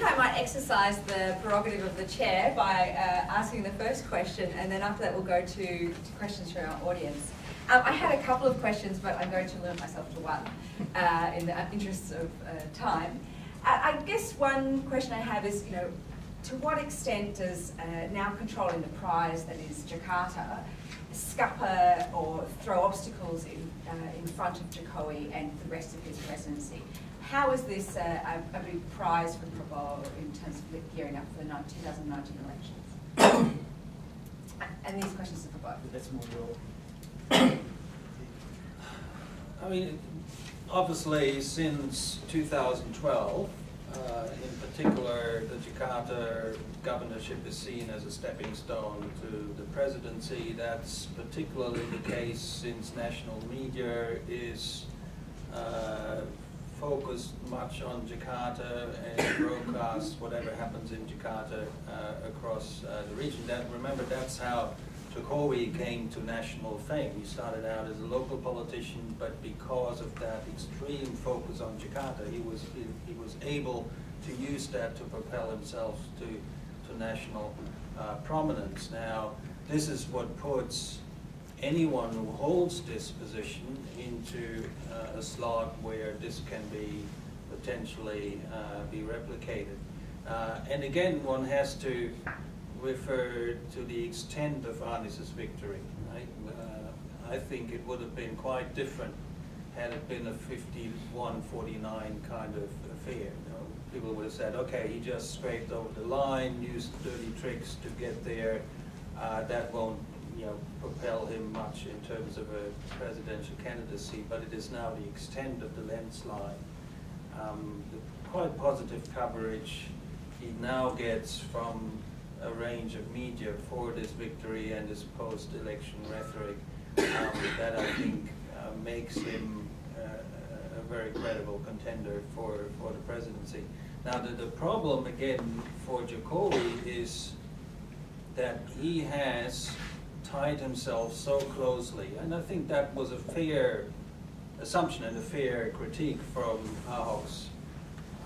I might exercise the prerogative of the chair by uh, asking the first question, and then after that we'll go to, to questions from our audience. Um, I had a couple of questions, but I'm going to limit myself to one uh, in the interests of uh, time. I, guess one question I have is, you know, to what extent does uh, now controlling the prize that is Jakarta scupper or throw obstacles in, uh, in front of Jokowi and the rest of his presidency? How is this uh, a, a, big prize for Prabowo in terms of gearing up for the 2019 elections? and these questions are for both. That's more real. I mean, obviously, since 2012, uh, in particular, the Jakarta governorship is seen as a stepping stone to the presidency. That's particularly the case since national media is uh, focused much on Jakarta and broadcast whatever happens in Jakarta uh, across uh, the region. That remember, that's how Jokowi came to national fame. He started out as a local politician, but because of that extreme focus on Jakarta, he was he, he was able to use that to propel himself to to national uh, prominence. Now, this is what puts anyone who holds this position into uh, a slot where this can be potentially uh, be replicated. Uh, and again, one has to refer to the extent of Anies's victory. Right? Uh, I think it would have been quite different had it been a 51-49 kind of affair. You know, people would have said, okay, he just scraped over the line, used dirty tricks to get there. Uh, that won't you know, propel him much in terms of a presidential candidacy, but it is now the extent of the landslide. Um, the quite positive coverage he now gets from a range of media for this victory and this post-election rhetoric um, that I think uh, makes him uh, a very credible contender for, for the presidency. Now the, the problem again for Jokowi is that he has tied himself so closely, and I think that was a fair assumption and a fair critique from Ahok's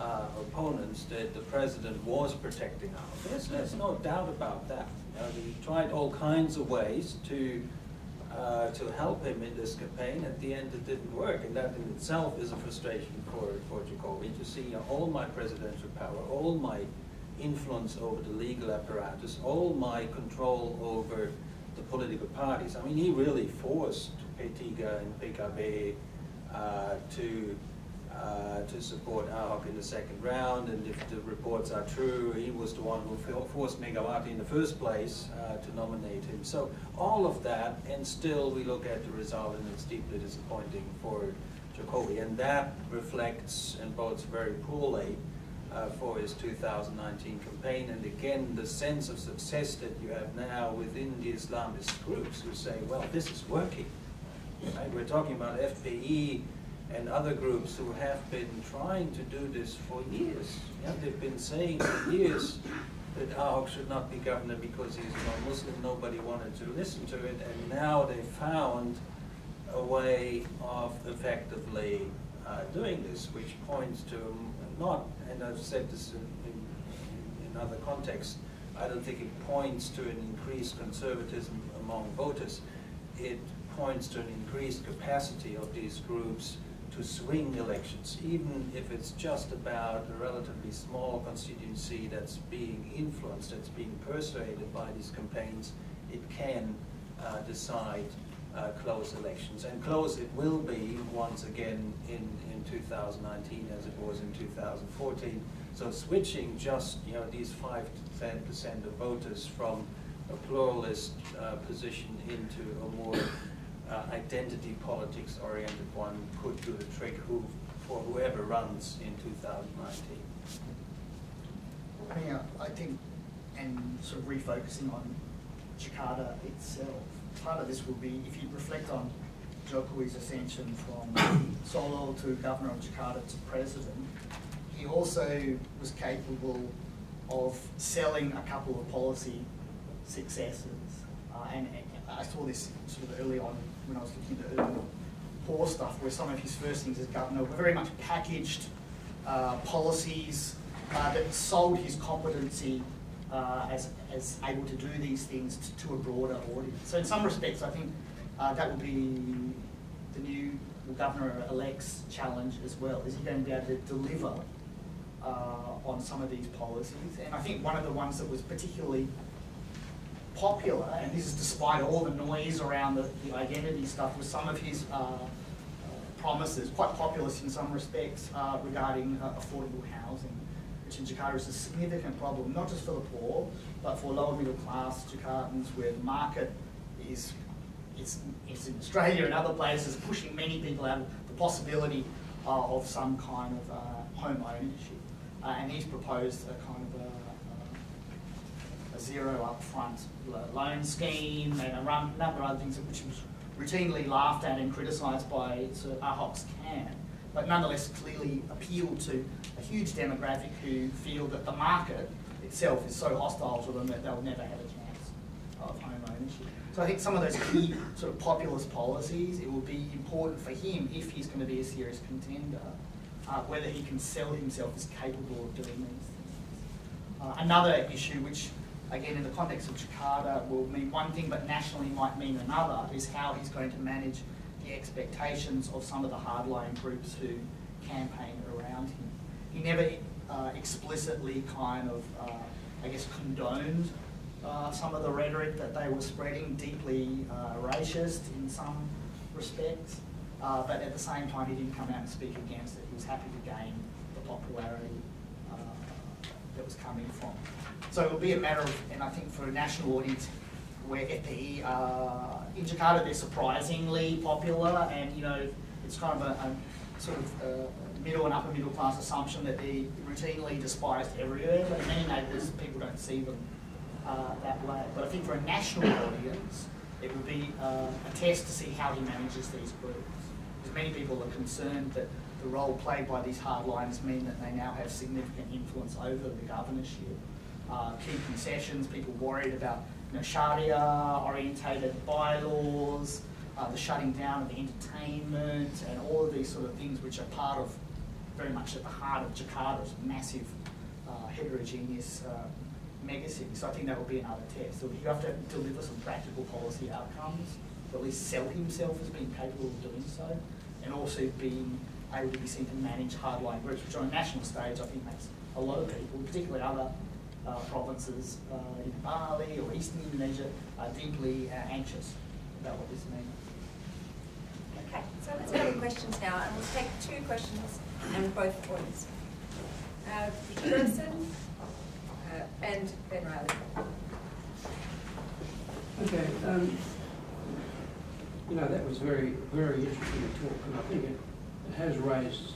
uh, opponents that the president was protecting Ahok. There's, there's no doubt about that. You know, he tried all kinds of ways to uh, to help him in this campaign. At the end, it didn't work, and that in itself is a frustration for, for Jokowi to see know, all my presidential power, all my influence over the legal apparatus, all my control over the political parties. I mean, he really forced Petiga and PKB uh, to uh, to support Ahok in the second round, and if the reports are true, he was the one who forced Megawati in the first place uh, to nominate him. So all of that, and still we look at the result, and it's deeply disappointing for Jokowi, and that reflects and bodes very poorly uh, for his 2019 campaign. And again, the sense of success that you have now within the Islamist groups who say, well, this is working. Right? We're talking about FPI and other groups who have been trying to do this for years. Yeah, they've been saying for years that Ahok should not be governor because he's non-Muslim. Nobody wanted to listen to it, and now they found a way of effectively uh, doing this, which points to not, and I've said this in, in, in other contexts, I don't think it points to an increased conservatism among voters. It points to an increased capacity of these groups to swing elections, even if it's just about a relatively small constituency that's being influenced, that's being persuaded by these campaigns, it can uh, decide uh, close elections. And close it will be once again in, in 2019 as it was in 2014. So switching just you know these 5 to 10 percent of voters from a pluralist uh, position into a more uh, identity politics oriented one could do the trick who, for whoever runs in 2019. Yeah, I think, and sort of refocusing on Jakarta itself, part of this will be if you reflect on Jokowi's ascension from Solo to governor of Jakarta to president, he also was capable of selling a couple of policy successes. Uh, and, and, I saw this sort of early on when I was looking at the urban poor stuff, where some of his first things as governor were very much packaged uh, policies uh, that sold his competency uh, as, as able to do these things to, to, a broader audience. So in some respects, I think uh, that will be the new governor-elect's challenge as well. Is he going to be able to deliver uh, on some of these policies? And I think one of the ones that was particularly popular, and this is despite all the noise around the, the identity stuff, was some of his uh, uh, promises, quite populist in some respects, uh, regarding uh, affordable housing, which in Jakarta is a significant problem, not just for the poor, but for lower middle class Jakartans, where the market is, it's, it's in Australia and other places, pushing many people out of the possibility uh, of some kind of uh, home ownership. and he's proposed a kind of a a zero upfront loan scheme and a number of other things which was routinely laughed at and criticised by Sir Ahok's camp, but nonetheless clearly appeal to a huge demographic who feel that the market itself is so hostile to them that they'll never have a chance of home ownership. So I think some of those key sort of populist policies, it will be important for him if he's going to be a serious contender, uh, whether he can sell himself as capable of doing these things. Uh, another issue which again, in the context of Jakarta, will mean one thing, but nationally might mean another, is how he's going to manage the expectations of some of the hardline groups who campaign around him. He never uh, explicitly kind of, uh, I guess, condoned uh, some of the rhetoric that they were spreading, deeply uh, racist in some respects, uh, but at the same time he didn't come out and speak against it. He was happy to gain the popularity uh, that was coming from so it will be a matter of, and I think for a national audience, where FPI, uh, in Jakarta they're surprisingly popular and you know, it's kind of a, a sort of a uh, middle and upper middle class assumption that they're routinely despised everywhere, but in many neighbourhoods people don't see them uh, that way. But I think for a national audience, it would be uh, a test to see how he manages these groups. Because many people are concerned that the role played by these hardliners mean that they now have significant influence over the governorship uh, key concessions, people worried about you know, Sharia-orientated bylaws, uh, the shutting down of the entertainment, and all of these sort of things which are part of, very much at the heart of Jakarta's massive uh, heterogeneous So I think that will be another test. So you have to deliver some practical policy outcomes at least sell himself as being capable of doing so, and also being able to be seen to manage hardline groups, which on a national stage I think makes a lot of people, particularly other uh, provinces uh, in Bali or Eastern Indonesia, are deeply uh, anxious about what this means. Okay, so let's go to questions now, and we'll take two questions and both points. Uh, uh, and Ben Riley. Okay, um, you know, that was very, very interesting talk, and I think it, it has raised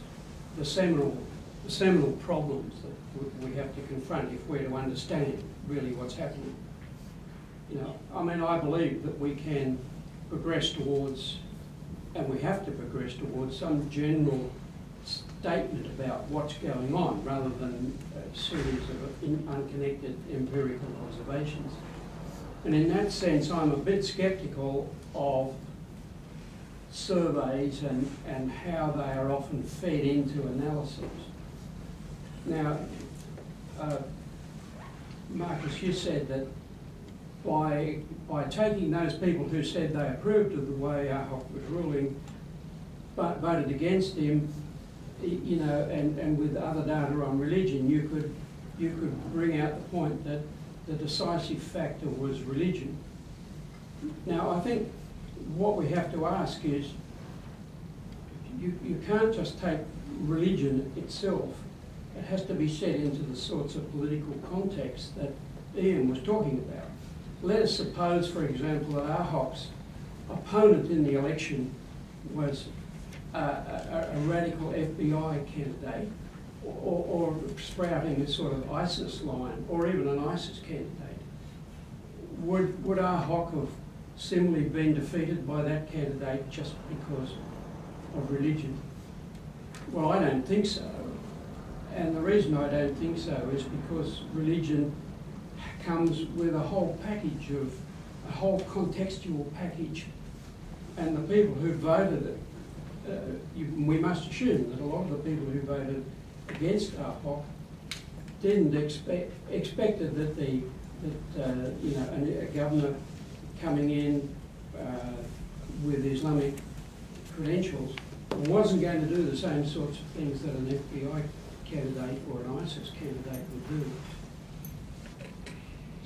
the seminal, the seminal problems that we have to confront if we're to understand really what's happening. You know, I mean, I believe that we can progress towards, and we have to progress towards some general statement about what's going on, rather than a series of unconnected empirical observations. And in that sense, I'm a bit sceptical of surveys and, and how they are often fed into analysis. Now, uh, Marcus, you said that by, by taking those people who said they approved of the way Ahok was ruling, but voted against him, you know, and, and with other data on religion, you could, you could bring out the point that the decisive factor was religion. Now, I think what we have to ask is, you, you can't just take religion itself. It has to be set into the sorts of political context that Ian was talking about. Let us suppose, for example, that Ahok's opponent in the election was a, a, a radical FPI candidate or, or sprouting a sort of ISIS line or even an ISIS candidate. Would, would Ahok have similarly been defeated by that candidate just because of religion? Well, I don't think so. And the reason I don't think so is because religion comes with a whole package of, a whole contextual package. And the people who voted it, uh, you, we must assume that a lot of the people who voted against Ahok didn't expect, expected that the, that, uh, you know, a, a governor coming in uh, with Islamic credentials wasn't going to do the same sorts of things that an FPI candidate or an ISIS candidate would do.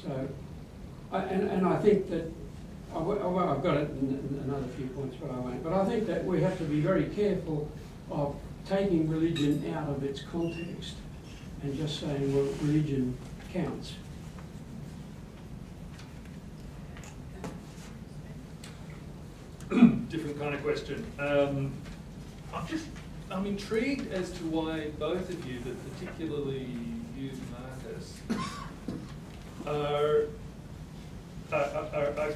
So, I, and, and I think that, I, well, I've got it in, another few points, but I won't. But I think that we have to be very careful of taking religion out of its context and just saying, well, religion counts. different kind of question. Um, I'm just, I'm intrigued as to why both of you, but particularly you, Marcus, are, are, are, are,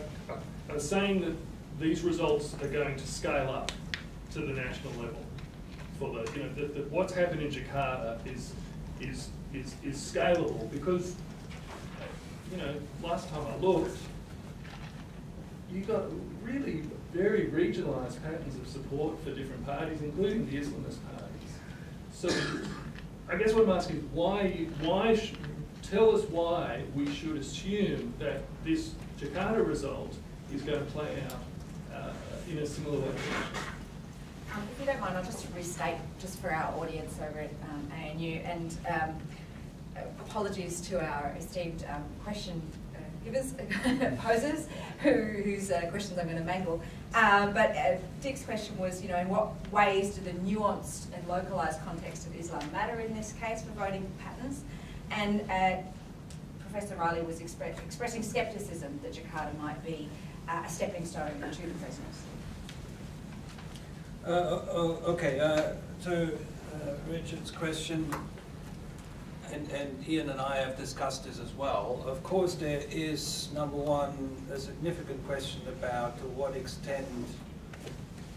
saying that these results are going to scale up to the national level. For the, you know, that, that what's happened in Jakarta is, is, is, is scalable because, you know, last time I looked, you got really very regionalised patterns of support for different parties, including the Islamist parties. So I guess what I'm asking is why, why, tell us why we should assume that this Jakarta result is going to play out uh, in a similar way. Um, If you don't mind, I'll just restate, just for our audience over at um, ANU, and um, apologies to our esteemed um, question uh, givers, posers, who, whose uh, questions I'm going to mangle. Um, But uh, Dick's question was, you know, in what ways do the nuanced and localised context of Islam matter in this case for voting patterns? And uh, Professor Riley was expre- expressing scepticism that Jakarta might be uh, a stepping stone to the presidency. Uh, oh, okay, uh, to uh, Richard's question, and, and Ian and I have discussed this as well. Of course, there is, number one, a significant question about to what extent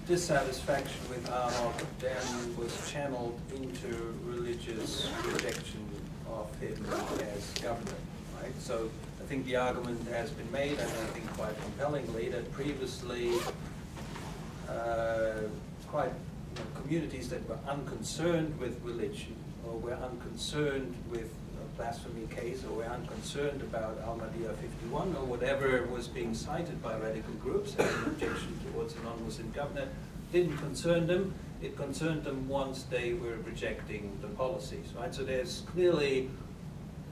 dissatisfaction with Ahok then was channeled into religious rejection of him as governor, right? So I think the argument has been made, and I think quite compellingly, that previously uh, quite you know, communities that were unconcerned with religion or were unconcerned with a blasphemy case or were unconcerned concerned about Al-Maidah 51 or whatever was being cited by radical groups as an objection towards a non-Muslim governor, didn't concern them. It concerned them once they were rejecting the policies, right? So there's clearly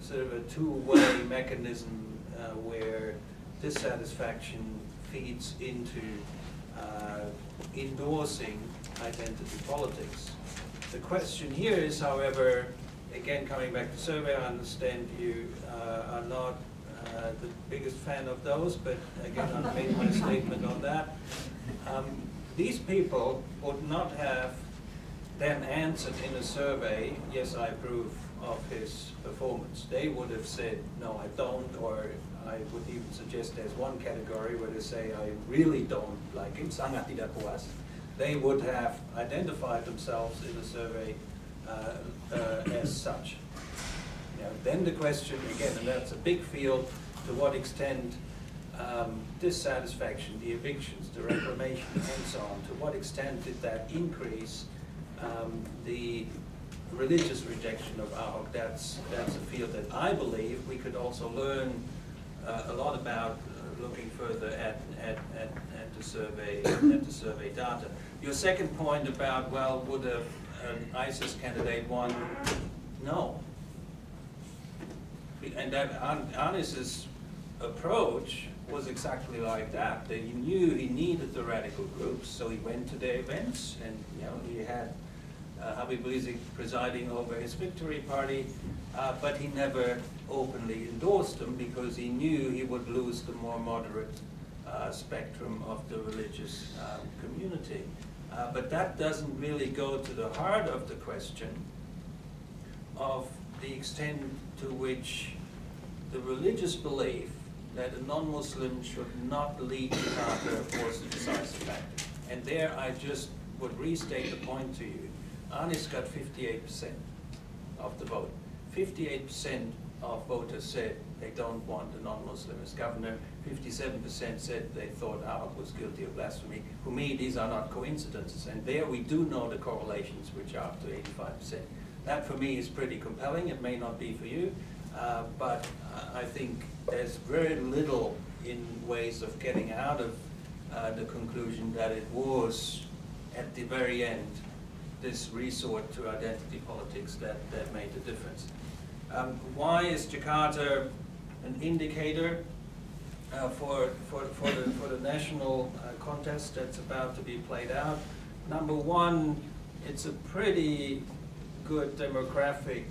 sort of a two-way mechanism uh, where dissatisfaction feeds into uh, endorsing identity politics. The question here is, however, again coming back to survey, I understand you uh, are not uh, the biggest fan of those, but again, I made my statement on that. Um, these people would not have then answered in a survey, yes, I approve of his performance. They would have said, no, I don't, or I would even suggest there's one category where they say, I really don't like him, sangat puas. They would have identified themselves in the survey uh, uh, as such. Know, then the question, again, and that's a big field, to what extent um, dissatisfaction, the evictions, the reclamation, and so on, to what extent did that increase um, the religious rejection of Ahok? That's, that's a field that I believe we could also learn uh, a lot about uh, looking further at, at, at, at, the survey, at the survey data. Your second point about, well, would a, an ISIS candidate want? No. And that Anies's approach was exactly like that. That he knew he needed the radical groups, so he went to their events, and you know he had uh, Habib Rizieq presiding over his victory party, uh, but he never openly endorsed them because he knew he would lose the more moderate uh, spectrum of the religious um, community. Uh, but that doesn't really go to the heart of the question of the extent to which the religious belief that a non-Muslim should not lead Jakarta was a decisive factor. And there I just would restate the point to you. Anies got 58% of the vote. 58% of voters said they don't want a non-Muslim as governor. 57% said they thought Ahok was guilty of blasphemy. For me, these are not coincidences. And there we do know the correlations, which are up to 85%. That for me is pretty compelling. It may not be for you, uh, but I think there's very little in ways of getting out of uh, the conclusion that it was, at the very end, this resort to identity politics that, that made the difference. Um, why is Jakarta an indicator uh, for, for, for, the, for the national uh, contest that's about to be played out? Number one, it's a pretty good demographic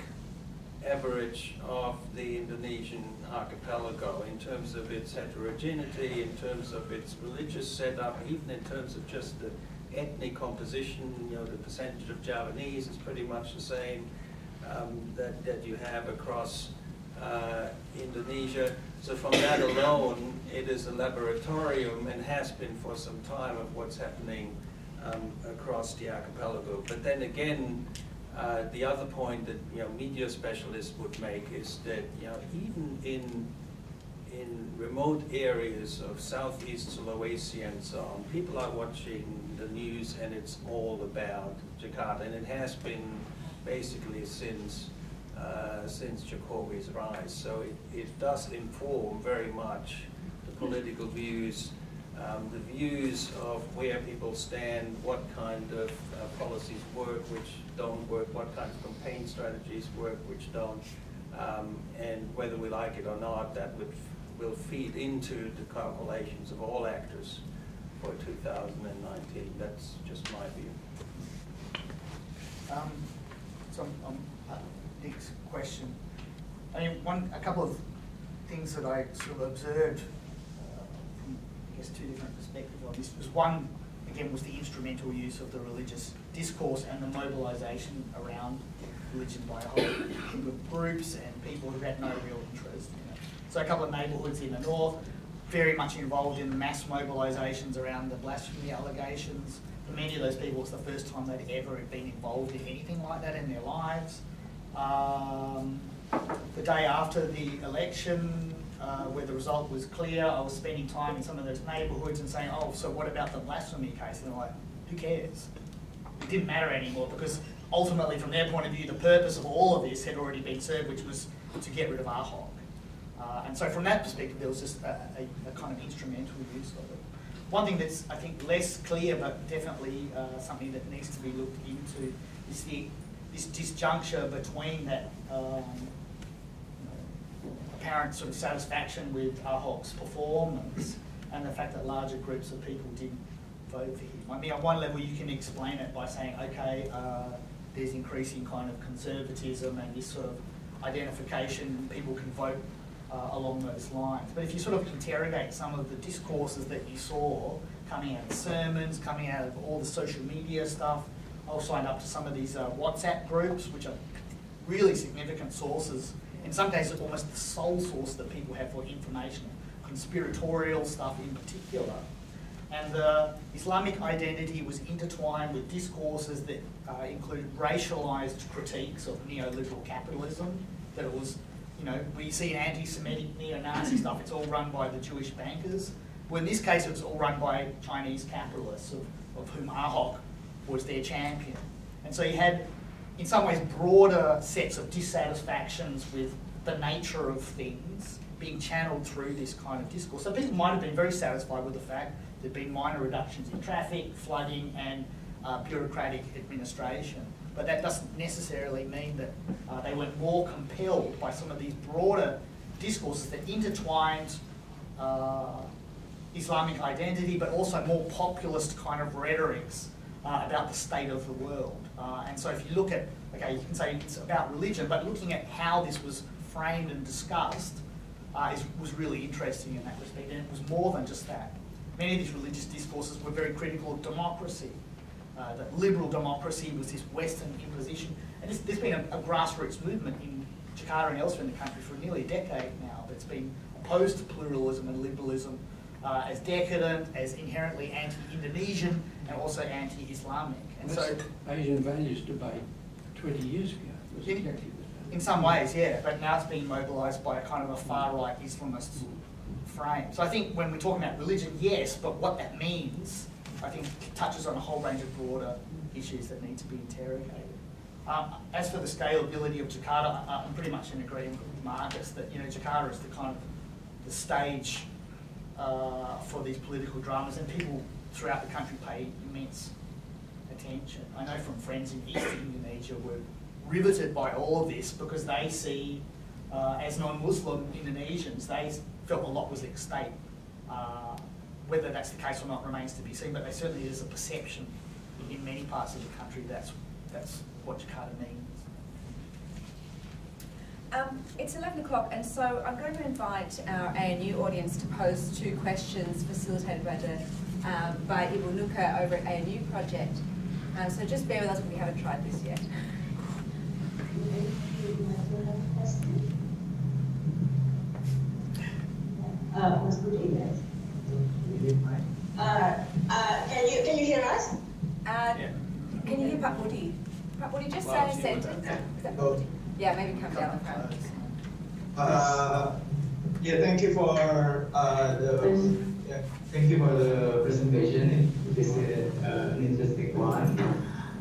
average of the Indonesian archipelago in terms of its heterogeneity, in terms of its religious setup, even in terms of just the ethnic composition, you know, the percentage of Javanese is pretty much the same um, that, that you have across uh, Indonesia. So from that alone, it is a laboratorium and has been for some time of what's happening um, across the archipelago. But then again, uh, the other point that you know media specialists would make is that you know even in in remote areas of southeast Sulawesi and so on, people are watching the news and it's all about Jakarta, and it has been basically since uh, since Jokowi's rise. So it, it does inform very much the political views um, the views of where people stand, what kind of uh, policies work, which don't work, what kind of campaign strategies work, which don't, um, and whether we like it or not, that would will feed into the calculations of all actors for 2019. That's just my view. Um, so um, uh, Dick's question. I mean, one, a couple of things that I sort of observed uh, from, I guess, two different perspectives on this. Was one, again, was the instrumental use of the religious discourse and the mobilisation around religion by a whole group of groups and people who had no real interest in it. So a couple of neighbourhoods in the north, very much involved in mass mobilisations around the blasphemy allegations. For many of those people, it's the first time they'd ever been involved in anything like that in their lives. Um, the day after the election, uh, where the result was clear. I was spending time in some of those neighbourhoods and saying, oh, so what about the blasphemy case? And they're like, who cares? It didn't matter anymore because ultimately, from their point of view, the purpose of all of this had already been served, which was to get rid of Ahok. Uh, and so from that perspective, there was just a, a, a, kind of instrumental use of it. One thing that's, I think, less clear, but definitely uh, something that needs to be looked into, is the, this disjuncture between that um, apparent sort of satisfaction with Ahok's performance and the fact that larger groups of people didn't vote for him. I mean, on one level, you can explain it by saying, okay, uh, there's increasing kind of conservatism and this sort of identification, people can vote uh, along those lines. But if you sort of interrogate some of the discourses that you saw coming out of sermons, coming out of all the social media stuff, I was signed up to some of these uh, WhatsApp groups, which are really significant sources. In some cases, almost the sole source that people have for information, conspiratorial stuff in particular. And the Islamic identity was intertwined with discourses that uh, included racialized critiques of neoliberal capitalism, that it was you know, we see anti-Semitic neo-Nazi stuff, it's all run by the Jewish bankers. Well, in this case, it was all run by Chinese capitalists, of, of whom Ahok was their champion. And so you had, in some ways, broader sets of dissatisfactions with the nature of things being channeled through this kind of discourse. So people might have been very satisfied with the fact there'd been minor reductions in traffic, flooding, and uh, bureaucratic administration but that doesn't necessarily mean that uh, they weren't more compelled by some of these broader discourses that intertwined uh, Islamic identity, but also more populist kind of rhetorics uh, about the state of the world. Uh, and so if you look at, okay, you can say it's about religion, but looking at how this was framed and discussed uh, is, was really interesting in that respect, and it was more than just that. Many of these religious discourses were very critical of democracy, uh, that liberal democracy was this Western imposition. And this, there's been a, a, grassroots movement in Jakarta and elsewhere in the country for nearly a decade now that's been opposed to pluralism and liberalism uh, as decadent, as inherently anti-Indonesian, and also anti-Islamic. And so, Asian values debate 20 years ago was in, exactly in some ways, yeah, but now it's being mobilised by a kind of a far-right Islamist frame. So I think when we're talking about religion, yes, but what that means I think touches on a whole range of broader issues that need to be interrogated. Um, as for the scalability of Jakarta, I'm pretty much in agreement with Marcus that you know Jakarta is the kind of the stage uh, for these political dramas, and people throughout the country pay immense attention. I know from friends in East Indonesia were riveted by all of this because they see, uh, as non-Muslim Indonesians, they felt a lot was at stake. Uh, whether that's the case or not remains to be seen, but there certainly is a perception in many parts of the country that's, that's what Jakarta means. Um, it's 11 o'clock, and so I'm going to invite our ANU audience to pose two questions facilitated by, the, um, by Ibu Nuka over at ANU Project. Uh, so just bear with us, we haven't tried this yet. Uh, uh, uh, can you can you hear us? Uh, yeah. Can you hear Pak Budi? Pak Budi, just well, say a sentence. Oh. Yeah, maybe come down in front. Uh, yeah, thank you for uh, the yeah, thank you for the presentation. It is uh, an interesting one.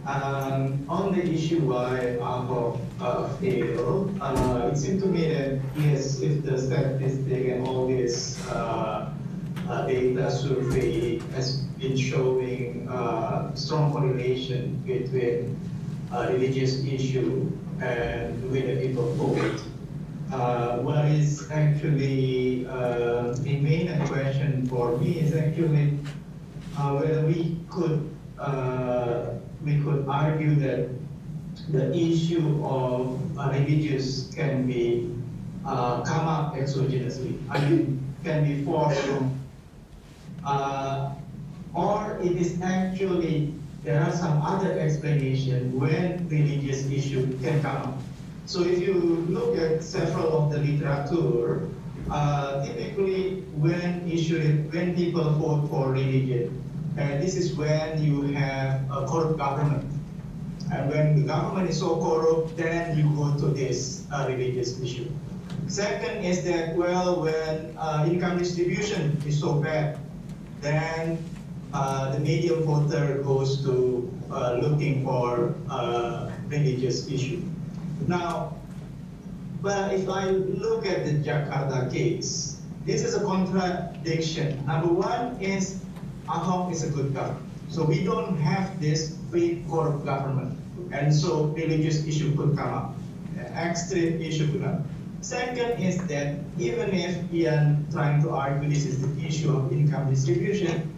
Um, on the issue why Ahok uh, failed, uh, it seemed to me that yes, if the statistic and all this uh, uh, data survey has been showing uh, strong correlation between uh, religious issue and whether people vote. Uh, what is actually uh, the main question for me is actually uh, whether we could we could argue that the issue of religious can be come up exogenously. I mean, can be forced from uh, or it is actually there are some other explanation when religious issue can come up. So if you look at several of the literature, uh, typically when issue when people vote for religion, and this is when you have a corrupt government. And when the government is so corrupt, then you go to this uh, religious issue. Second is that, well, when uh, income distribution is so bad, then uh, the median voter goes to uh, looking for uh, religious issue. Now, But if I look at the Jakarta case, this is a contradiction. Number one is Ahok is a good government. So we don't have this free corrupt government. And so religious issue could come up, extreme issue could come up. Second is that even if Ian trying to argue this is the issue of income distribution,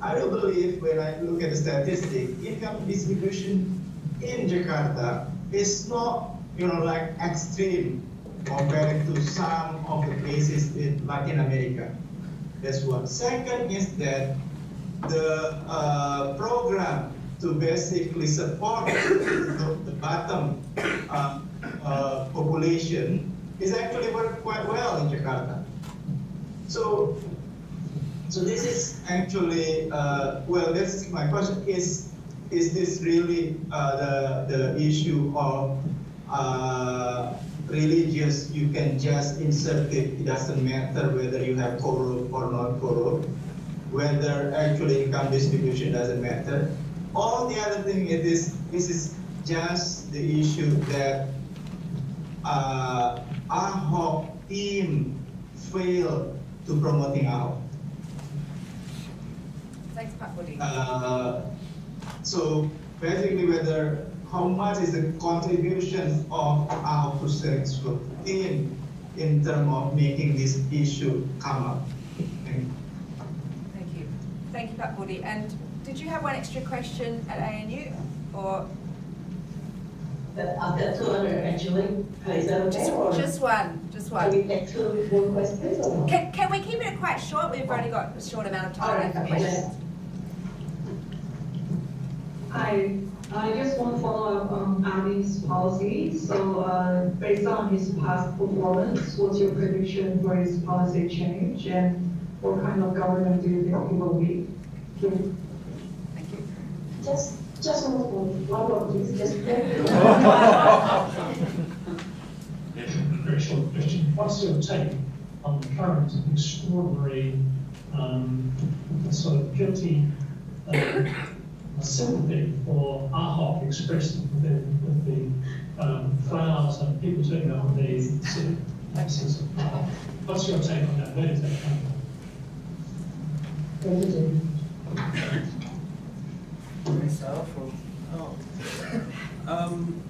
I do believe when I look at the statistic, income distribution in Jakarta is not, you know, like extreme compared to some of the places in Latin America. That's one. Second is that the uh, program to basically support the, the bottom uh, uh, population is actually worked quite well in Jakarta. So, so this is actually uh, well. This is my question: Is is this really uh, the the issue of uh, religious? You can just insert it. It doesn't matter whether you have corrupt or not corrupt. Whether actually income distribution doesn't matter. All the other thing is this. This is just the issue that uh, Ahok team failed to promoting Ahok. Thanks, Pak Budi. Uh, so basically, whether how much is the contribution of our students team in terms of making this issue come up? Thank you. Thank you. Thank you, Pak Budi. And did you have one extra question at ANU? Or But I've got two other actually. Uh, Is that okay? or just, just one? Just Can we one. take two more questions or? Can, can we keep it quite short? We've only got a short amount of time right, for okay. Hi, I just want to follow up on Abi's policy. So, uh, based on his past performance, what's your prediction for his policy change? And what kind of government do you think he will be? Thank you. Thank you. Just, just one more, please, just. Very short question. What's your take on the current extraordinary, um, sort of guilty uh, sympathy for Ahok expressed within with the um, flowers and people up on the civic axis of Ahok? What's your take on that? Where does that come from? Myself or, oh. Um,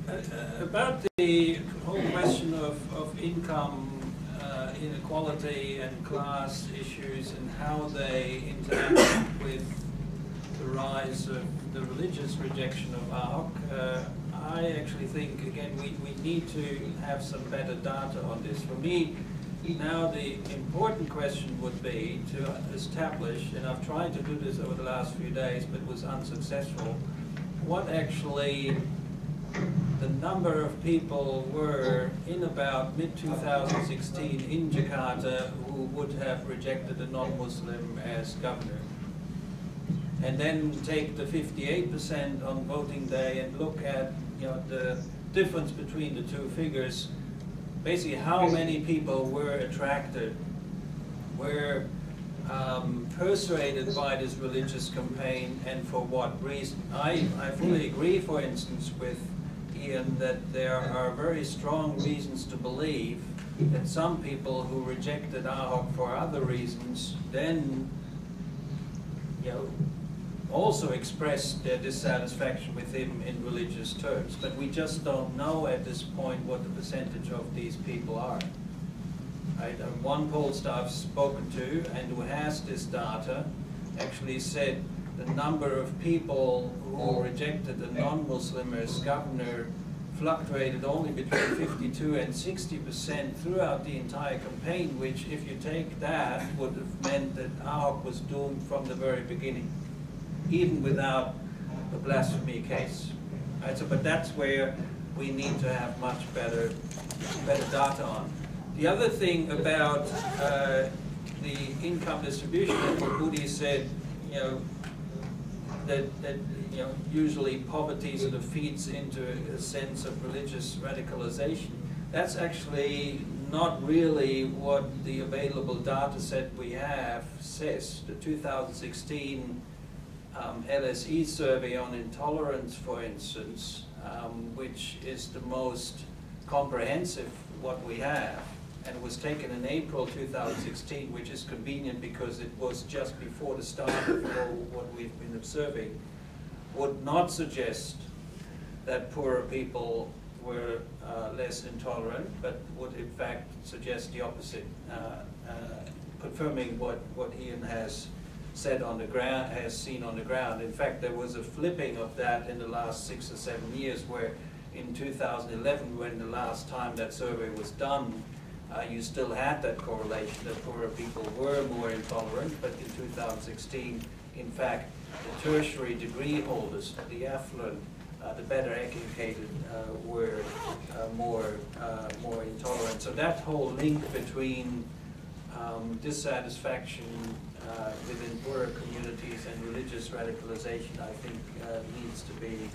about the whole question of, of income uh, inequality and class issues and how they interact with the rise of the religious rejection of Ahok, uh, I actually think, again, we, we need to have some better data on this. For me, now the important question would be to establish, and I've tried to do this over the last few days but was unsuccessful, what actually the number of people were in about mid-2016 in Jakarta who would have rejected a non-Muslim as governor. And then take the 58% on voting day and look at, you know, the difference between the two figures. Basically, how many people were attracted, were um, persuaded by this religious campaign and for what reason. I, I fully agree, for instance, with Ian that there are very strong reasons to believe that some people who rejected Ahok for other reasons then, you know, also expressed their dissatisfaction with him in religious terms. But we just don't know at this point what the percentage of these people are. Right? Uh, One pollster I've spoken to and who has this data actually said the number of people who rejected the non-Muslim as governor fluctuated only between 52 and 60 percent throughout the entire campaign, which if you take that would have meant that Ahok was doomed from the very beginning, even without the blasphemy case. Right, so, but that's where we need to have much better, better data on. The other thing about uh, the income distribution, that what Budi said, you know, that, that you know, usually poverty sort of feeds into a sense of religious radicalization. That's actually not really what the available data set we have says. The 2016 um, LSE survey on intolerance, for instance, um, which is the most comprehensive what we have, and was taken in April 2016, which is convenient because it was just before the start of what we've been observing, would not suggest that poorer people were uh, less intolerant, but would in fact suggest the opposite, uh, uh, confirming what, what Ian has said on the ground, has seen on the ground. In fact, there was a flipping of that in the last six or seven years where in 2011, when the last time that survey was done, uh, you still had that correlation that poorer people were more intolerant, but in 2016, in fact, the tertiary degree holders, the affluent, uh, the better educated uh, were uh, more, uh, more intolerant. So that whole link between um, dissatisfaction uh, within poorer communities and religious radicalization, I think, needs to be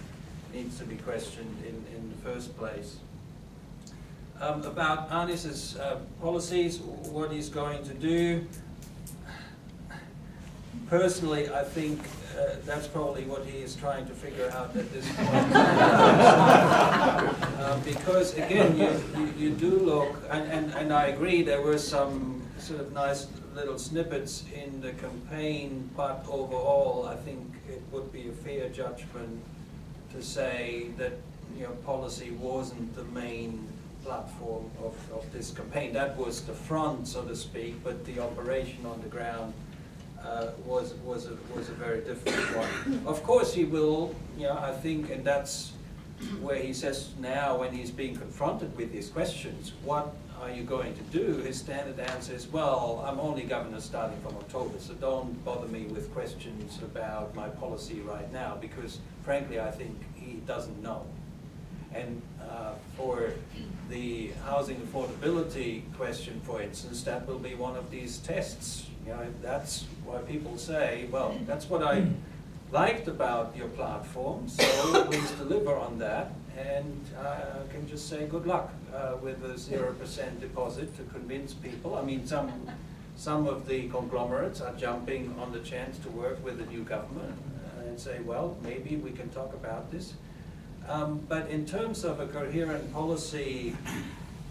needs to be questioned in, in the first place. Um, about Anies's uh, policies, what he's going to do. Personally, I think uh, that's probably what he is trying to figure out at this point. uh, because again, you, you, you, do look, and, and, and I agree, there were some sort of nice little snippets in the campaign, but overall, I think it would be a fair judgment to say that you know policy wasn't the main platform of, of this campaign. That was the front, so to speak, but the operation on the ground uh, was was a was a very different one. Of course, he will. You know, I think, and that's where he says now, when he's being confronted with these questions, what are you going to do? His standard answer is, well, I'm only governor starting from October, so don't bother me with questions about my policy right now, because frankly, I think he doesn't know. And uh, for the housing affordability question, for instance, that will be one of these tests. You know, that's why people say, well, that's what I liked about your platform, so please deliver on that. And uh, I can just say good luck uh, with a 0% deposit to convince people. I mean, some, some of the conglomerates are jumping on the chance to work with the new government and say, well, maybe we can talk about this. Um, but in terms of a coherent policy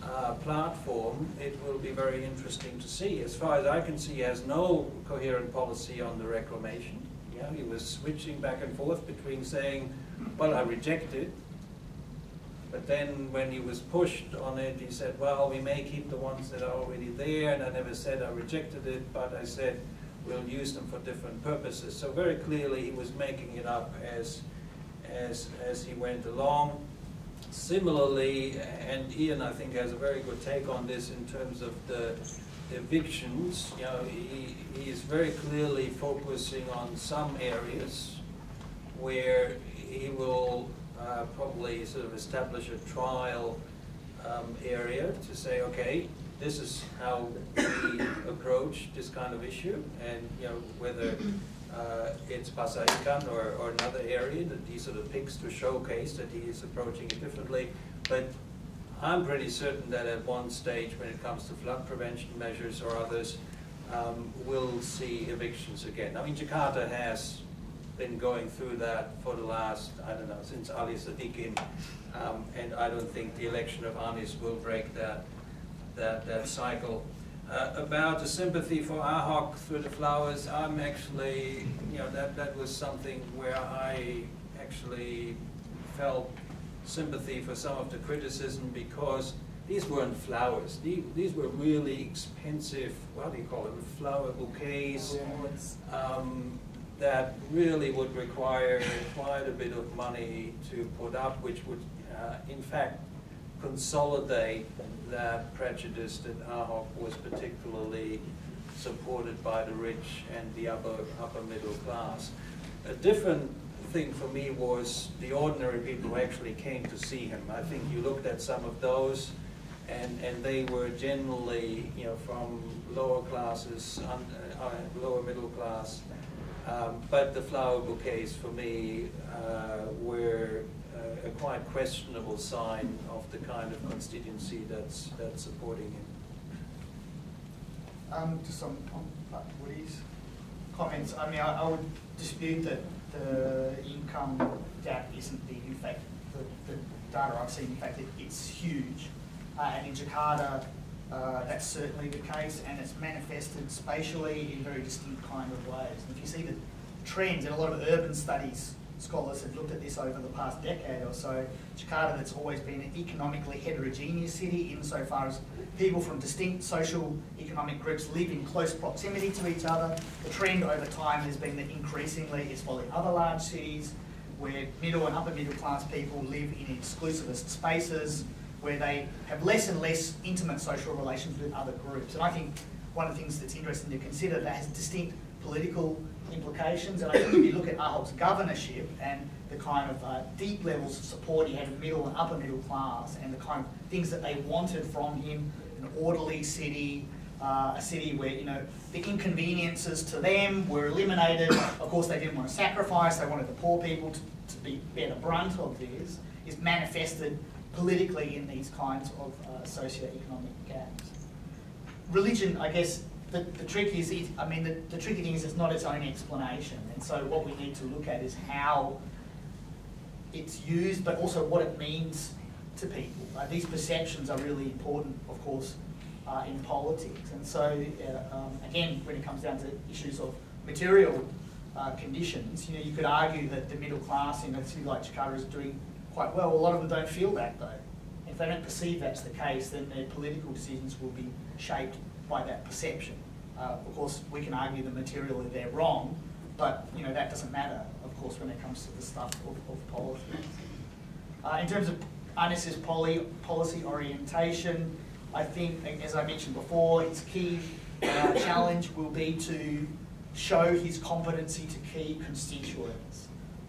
uh, platform, it will be very interesting to see. As far as I can see, he has no coherent policy on the reclamation. Yeah, he was switching back and forth between saying, well, I reject it, but then when he was pushed on it, he said, well, we may keep the ones that are already there, and I never said I rejected it, but I said we'll use them for different purposes. So very clearly he was making it up as, as, as he went along. Similarly, and Ian I think has a very good take on this in terms of the evictions, you know, he, he is very clearly focusing on some areas where he will uh, probably sort of establish a trial um, area to say, okay, this is how we approach this kind of issue, and you know whether uh, it's Pasar Ikan or, or another area that he sort of picks to showcase that he is approaching it differently. But I'm pretty certain that at one stage, when it comes to flood prevention measures or others, um, we'll see evictions again. I mean, Jakarta has been going through that for the last, I don't know, since Ali Sadikin, um, and I don't think the election of Anies will break that that, that cycle. Uh, about the sympathy for Ahok through the flowers, I'm actually, you know, that, that was something where I actually felt sympathy for some of the criticism because these weren't flowers. These, these were really expensive, what do you call them, flower bouquets um, that really would require quite a bit of money to put up, which would, uh, in fact, consolidate that prejudice that Ahok was particularly supported by the rich and the upper, upper middle class. A different thing for me was the ordinary people who actually came to see him. I think you looked at some of those and, and they were generally, you know, from lower classes, uh, lower middle class. Um, but the flower bouquets for me uh, were a quite questionable sign of the kind of constituency that's, that's supporting him. Um, just on, on Budi's comments, I mean, I, I, would dispute that the income gap isn't big. In fact, the, the data I've seen, in fact, it, it's huge. Uh, and in Jakarta, uh, that's certainly the case, and it's manifested spatially in very distinct kind of ways. And if you see the trends, and a lot of urban studies scholars have looked at this over the past decade or so, Jakarta that's always been an economically heterogeneous city insofar as people from distinct social economic groups live in close proximity to each other. The trend over time has been that increasingly it's following other large cities where middle and upper middle class people live in exclusivist spaces, where they have less and less intimate social relations with other groups. And I think one of the things that's interesting to consider that has distinct political implications. And I think if you look at Ahok's governorship and the kind of uh, deep levels of support he had in middle and upper middle class and the kind of things that they wanted from him, an orderly city, uh, a city where, you know, the inconveniences to them were eliminated. Of course, they didn't want to sacrifice. They wanted the poor people to, to be, bear the brunt of this, is manifested politically in these kinds of uh, socio-economic gaps. Religion, I guess, the, the trick is, it, I mean, the, the tricky thing is it's not its own explanation. And so what we need to look at is how it's used, but also what it means to people. Uh, these perceptions are really important, of course, uh, in politics. And so, uh, um, again, when it comes down to issues of material uh, conditions, you know, you could argue that the middle class in a city like Jakarta is doing quite well. A lot of them don't feel that, though. If they don't perceive that's the case, then their political decisions will be shaped by that perception. Uh, of course, we can argue the materially they're wrong, but you know that doesn't matter, of course, when it comes to the stuff of, of politics. Uh, in terms of Anies's poly, policy orientation, I think, as I mentioned before, its key uh, challenge will be to show his competency to key constituents.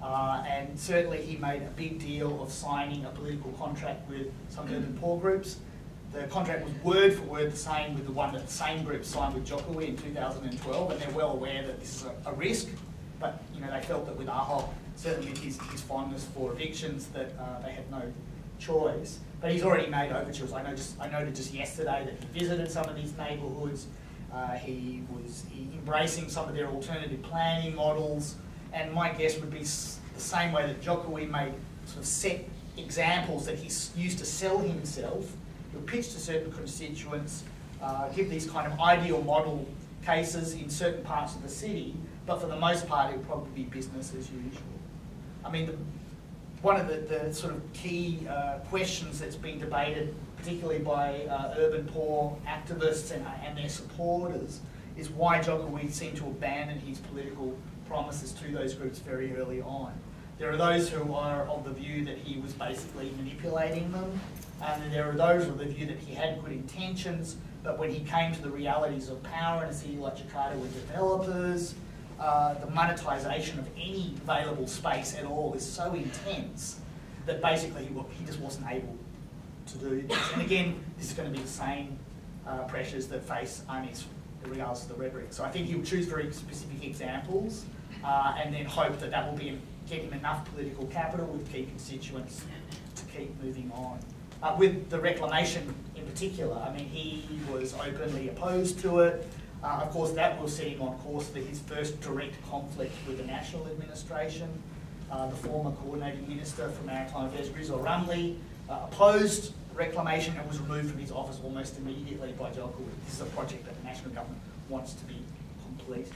Uh, and certainly he made a big deal of signing a political contract with some urban poor groups. The contract was word for word the same with the one that the same group signed with Jokowi in 2012, and they're well aware that this is a, a risk, but you know they felt that with Ahok, certainly his, his fondness for evictions, that uh, they had no choice. But he's already made overtures. I know just I noted just yesterday that he visited some of these neighbourhoods. Uh, he was embracing some of their alternative planning models, and my guess would be the same way that Jokowi made sort of set examples that he used to sell himself He'll pitch to certain constituents, uh, give these kind of ideal model cases in certain parts of the city, but for the most part it'll probably be business as usual. I mean, the, one of the, the, sort of key uh, questions that's been debated, particularly by uh, urban poor activists and, and their supporters, is why Jokowi seemed to abandon his political promises to those groups very early on. There are those who are of the view that he was basically manipulating them and there are those with the view that he had good intentions, but when he came to the realities of power in a city like Jakarta with developers, uh, the monetization of any available space at all is so intense that basically he, he just wasn't able to do this. And again, this is going to be the same uh, pressures that face Anies in regards to the rhetoric. So I think he'll choose very specific examples uh, and then hope that that will be, get him enough political capital with key constituents to keep moving on. Uh, with the reclamation in particular, I mean, he was openly opposed to it. Uh, of course, that will set him on course for his first direct conflict with the national administration. Uh, the former coordinating minister for maritime affairs, Rizal Ramli, uh, opposed reclamation and was removed from his office almost immediately by Jokowi. This is a project that the national government wants to be completed.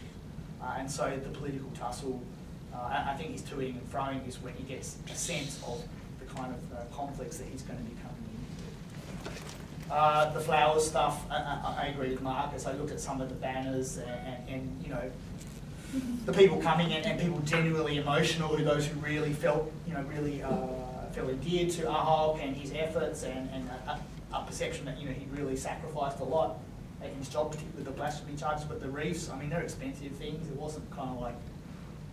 Uh, and so the political tussle, uh, I think he's toing and froing is when he gets a sense of the kind of conflicts that he's going to be coming into. uh, the flowers stuff, I, I, I, agree with Marcus. I looked at some of the banners and, and, and you know, the people coming in and people genuinely emotional, those who really felt, you know, really uh, felt endeared to Ahok and his efforts and, and a, a, perception that, you know, he really sacrificed a lot his job, particularly the blasphemy charges, but the reefs, I mean, they're expensive things. It wasn't kind of like,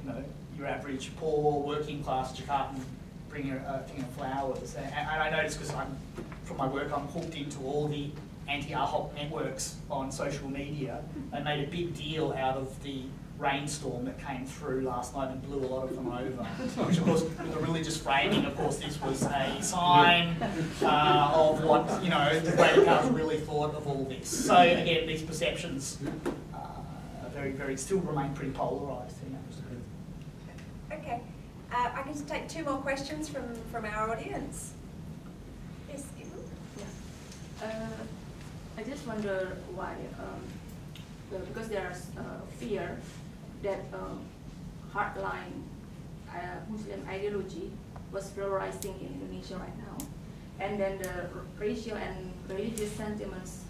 you know, your average poor working class Jakartan bringing a, thing of flowers. And, and I noticed because I'm from my work, I'm hooked into all the anti-Ahok networks on social media. They made a big deal out of the rainstorm that came through last night and blew a lot of them over. Which, of course, with the religious framing, of course, this was a sign uh, of what you know the Greater Council really thought of all this. So again, these perceptions uh, are very, very still remain pretty polarised in that. Okay, uh, I can just take two more questions from from our audience. Yes. Uh, I just wonder why, um, uh, because there's uh, fear that um, hardline uh, Muslim ideology was polarizing in Indonesia right now, and then the racial and religious sentiments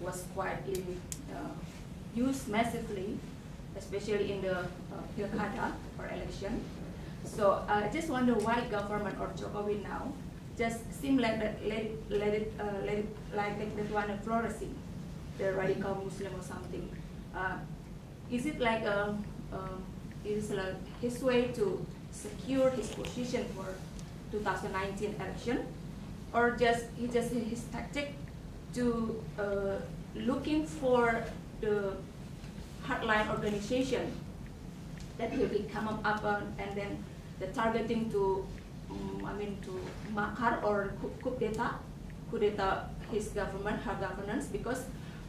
was quietly uh, used massively, especially in the uh, pilkada or election. So uh, I just wonder why government or Jokowi now just seem like that let let it uh, let it like that, that one flourishing, the radical Muslim or something. Uh, is it like a, um, is like his way to secure his position for 2019 election, or just he just his tactic to uh, looking for the hardline organization that will be come up and then the targeting to um, I mean to makar or coup d'etat, coup d'etat his government, her governance because.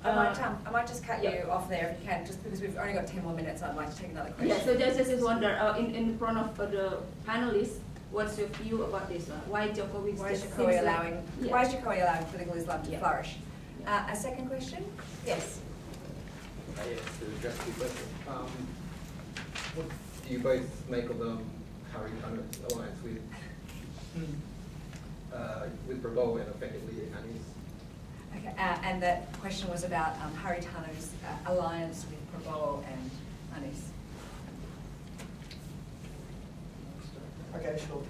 I might, uh, um, I might just cut yeah. you off there if you can, just because we've only got 10 more minutes, I'd like to take another question. Yeah, so just, just wonder, uh, in, in front of uh, the panelists, what's your view about this one? Why Jokowi Why is just Jokowi allowing, like, why is Jokowi allowing political Islam to Yeah. flourish? Yeah. Uh, a second question? Yes. Uh, yes, to address the question. Um, what do you both make of um, Hary Tanoe's alliance with uh, with Prabowo and effectively Anies? Okay, uh, and that question was about um, Hary Tanoe's uh, alliance with Prabowo and Anies. Okay, sure.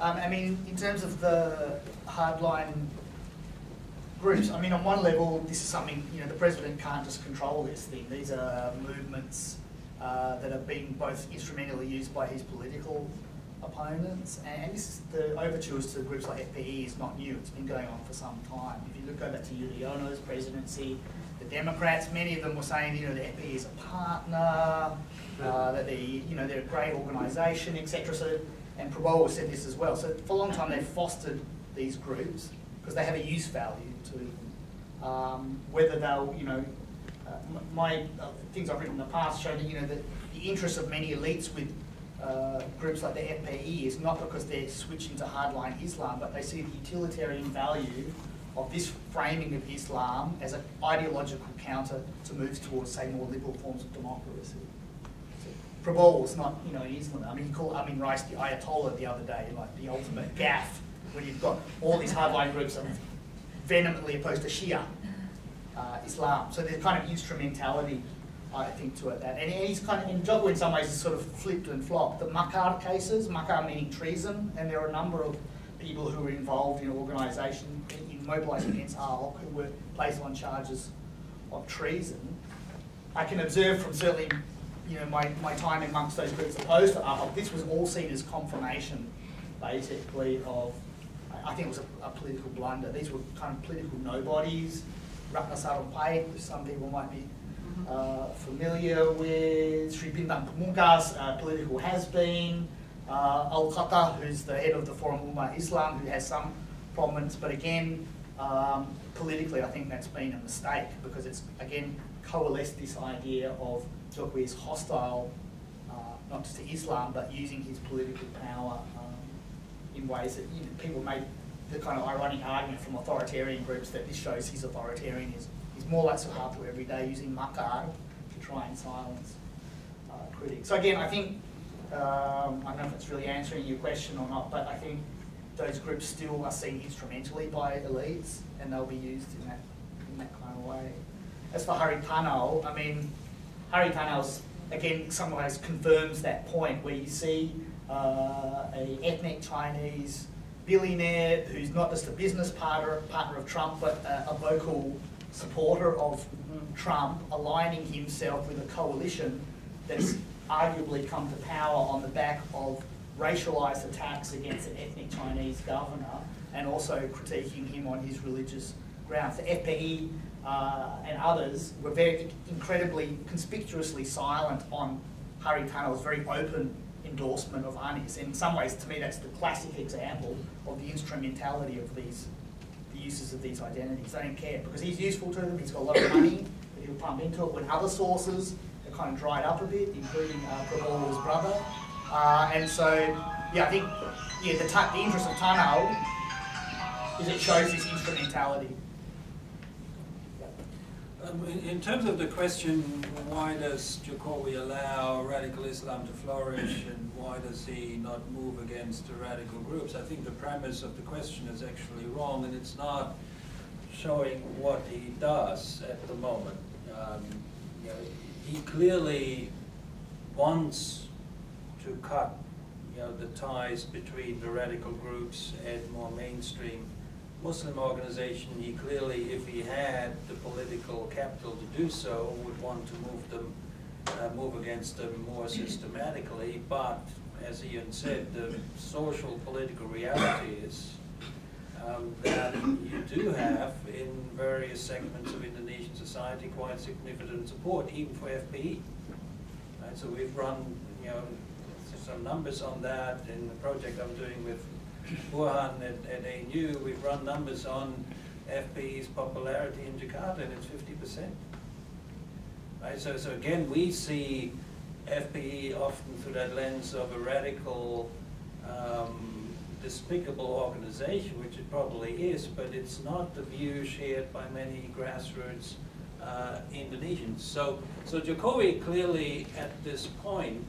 Um, I mean, in terms of the hardline groups, I mean, on one level, this is something, you know, the president can't just control this thing. These are movements uh, that are being both instrumentally used by his political opponents, and this is, the overtures to groups like FPI is not new. It's been going on for some time. If you look over to Yudhoyono's presidency, the Democrats, many of them were saying, you know, the FPI is a partner, uh, that they, you know, they're a great organisation, etc. So, and Prabowo said this as well. So for a long time, they've fostered these groups because they have a use value to them. Um, whether they'll, you know, uh, my uh, things I've written in the past show that you know that the interests of many elites with uh, groups like the FPI is not because they're switching to hardline Islam, but they see the utilitarian value of this framing of Islam as an ideological counter to moves towards, say, more liberal forms of democracy. So, is not, you know, Islam. I mean, he called Amien Rais the Ayatollah the other day, like the ultimate gaff, when you've got all these hardline groups that are vehemently opposed to Shia uh, Islam. So there's kind of instrumentality, I think, to it. That and he's kind of in Jokowi in some ways sort of flipped and flopped. The Makar cases, Makar meaning treason, and there are a number of people who were involved in organisation in, in mobilising against Ahok who were placed on charges of treason. I can observe from certainly, you know, my, my time amongst those groups opposed to Ahok, this was all seen as confirmation, basically, of I think it was a, a political blunder. These were kind of political nobodies. Ratna Sarumpaet, which some people might be uh, familiar with. Sri Bintang Pamungkas, uh, political has-been. Uh, Al Khaththath, who's the head of the Forum Umat Islam, who has some prominence. But again, um, politically, I think that's been a mistake because it's, again, coalesced this idea of Jokowi is hostile, uh, not just to Islam, but using his political power um, in ways that you know, people made the kind of ironic argument from authoritarian groups that this shows his authoritarianism. More like Suharto every day using makar to try and silence uh, critics. So again, I think, um, I don't know if it's really answering your question or not, but I think those groups still are seen instrumentally by elites and they'll be used in that, in that kind of way. As for Hary Tanoe, I mean, Hary Tanoe's, again, in some ways confirms that point where you see uh, a ethnic Chinese billionaire who's not just a business partner, partner of Trump, but a vocal supporter of Trump, aligning himself with a coalition that's arguably come to power on the back of racialized attacks against an ethnic Chinese governor and also critiquing him on his religious grounds. The FPI uh, and others were very incredibly conspicuously silent on Hary Tanoe's very open endorsement of Anies. In some ways, to me, that's the classic example of the instrumentality of these, the uses of these identities. They don't care because he's useful to them. He's got a lot of money that he'll pump into it when other sources have kind of dried up a bit, including uh, Prabowo's brother. Uh, and so, yeah, I think yeah, the, the interest of Tanoe is it shows this instrumentality In, in terms of the question, why does Jokowi allow radical Islam to flourish and why does he not move against the radical groups? I think the premise of the question is actually wrong and it's not showing what he does at the moment. Um, you know, he clearly wants to cut you know, the ties between the radical groups and more mainstream Muslim organization. He clearly, if he had the political capital to do so, would want to move them, uh, move against them more systematically. But as Ian said, the social political reality is um, that you do have in various segments of Indonesian society quite significant support, even for FPI. Right? So we've run, you know, some numbers on that in the project I'm doing with Burhan at, at ANU. We've run numbers on FPI's popularity in Jakarta, and it's 50%. Right? So, so again, we see FPI often through that lens of a radical um, despicable organization, which it probably is, but it's not the view shared by many grassroots uh, Indonesians. So, so Jokowi clearly at this point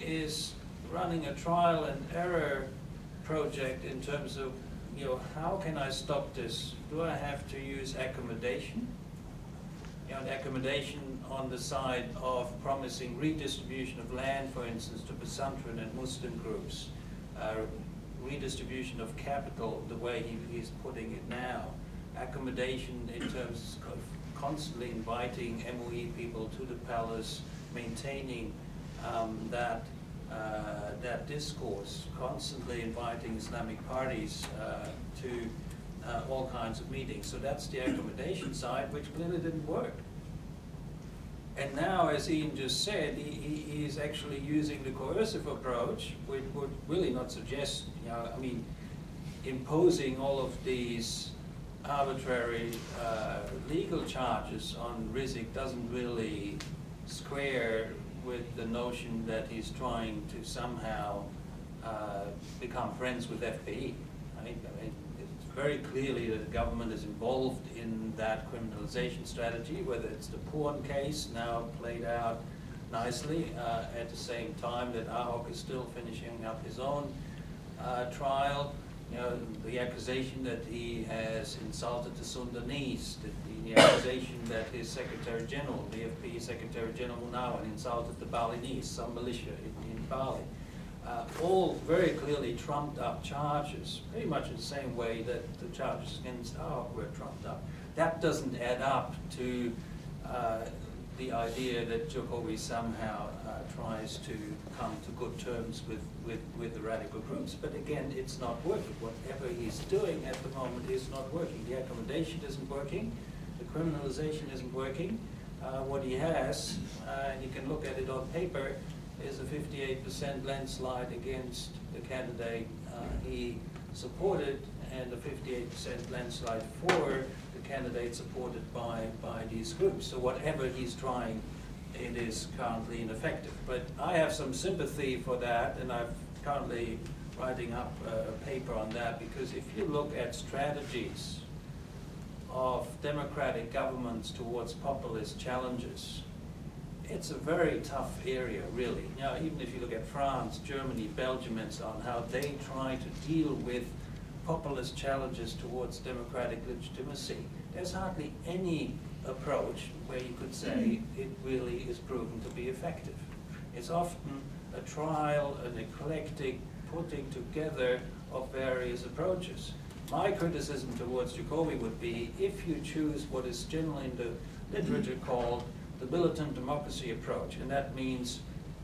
is running a trial and error project in terms of, you know, how can I stop this? Do I have to use accommodation? You know, accommodation on the side of promising redistribution of land, for instance, to Pesantren and Muslim groups uh, redistribution of capital the way he, he's putting it now, accommodation in terms of constantly inviting MUI people to the palace, maintaining um, that that discourse, constantly inviting Islamic parties uh, to uh, all kinds of meetings. So that's the accommodation side, which clearly didn't work. And now, as Ian just said, he, he, he's actually using the coercive approach, which would really not suggest, you know, I mean, imposing all of these arbitrary uh, legal charges on Rizieq doesn't really square with the notion that he's trying to somehow uh, become friends with FPI. I mean, I mean, very clearly that the government is involved in that criminalization strategy, whether it's the porn case now played out nicely uh, at the same time that Ahok is still finishing up his own uh, trial. You know, the accusation that he has insulted the Sundanese, the, the accusation that his Secretary General, the FP Secretary General now, insulted the Balinese, some militia in, in Bali uh, all very clearly trumped up charges, pretty much in the same way that the charges against Ahok were trumped up. That doesn't add up to uh, the idea that Jokowi somehow uh, tries to come to good terms with, with, with the radical groups. But again, it's not working. Whatever he's doing at the moment is not working. The accommodation isn't working. Criminalization isn't working. Uh, what he has, uh, and you can look at it on paper, is a 58% landslide against the candidate uh, he supported and a 58% landslide for the candidate supported by, by these groups. So whatever he's trying, it is currently ineffective. But I have some sympathy for that, and I'm currently writing up a paper on that, because if you look at strategies of democratic governments towards populist challenges, it's a very tough area, really. You know, even if you look at France, Germany, Belgium, and so on, how they try to deal with populist challenges towards democratic legitimacy, there's hardly any approach where you could say mm-hmm. it really is proven to be effective. It's often a trial, an eclectic putting together of various approaches. My criticism towards Jokowi would be if you choose what is generally in the literature called the militant democracy approach, and that means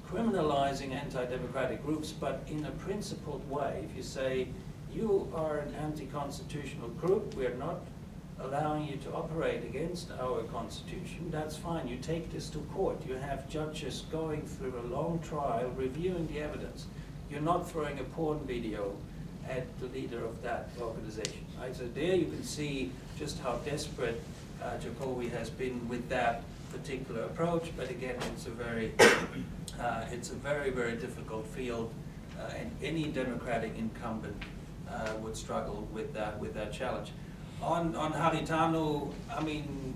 criminalizing anti-democratic groups, but in a principled way. If you say, you are an anti-constitutional group, we're not allowing you to operate against our constitution, that's fine. You take this to court. You have judges going through a long trial, reviewing the evidence. You're not throwing a porn video at the leader of that organization. Right? So there you can see just how desperate uh, Jokowi has been with that particular approach, but again, it's a very, uh, it's a very, very difficult field, uh, and any democratic incumbent uh, would struggle with that, with that challenge. On, on Hary Tanoe, I mean,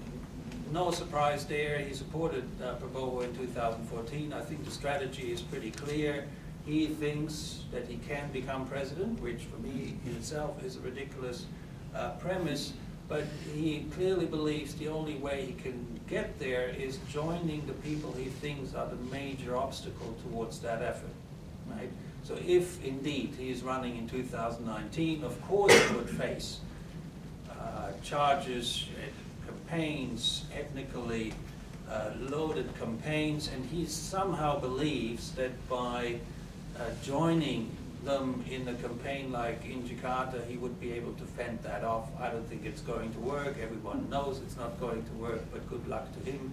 no surprise there. He supported uh, Prabowo in 2014. I think the strategy is pretty clear. He thinks that he can become president, which for me in itself is a ridiculous uh, premise, but he clearly believes the only way he can get there is joining the people he thinks are the major obstacle towards that effort, right? So if indeed he is running in 2019, of course he would face uh, charges, campaigns, ethnically uh, loaded campaigns, and he somehow believes that by joining them in a campaign like in Jakarta, he would be able to fend that off. I don't think it's going to work. Everyone knows it's not going to work, but good luck to him.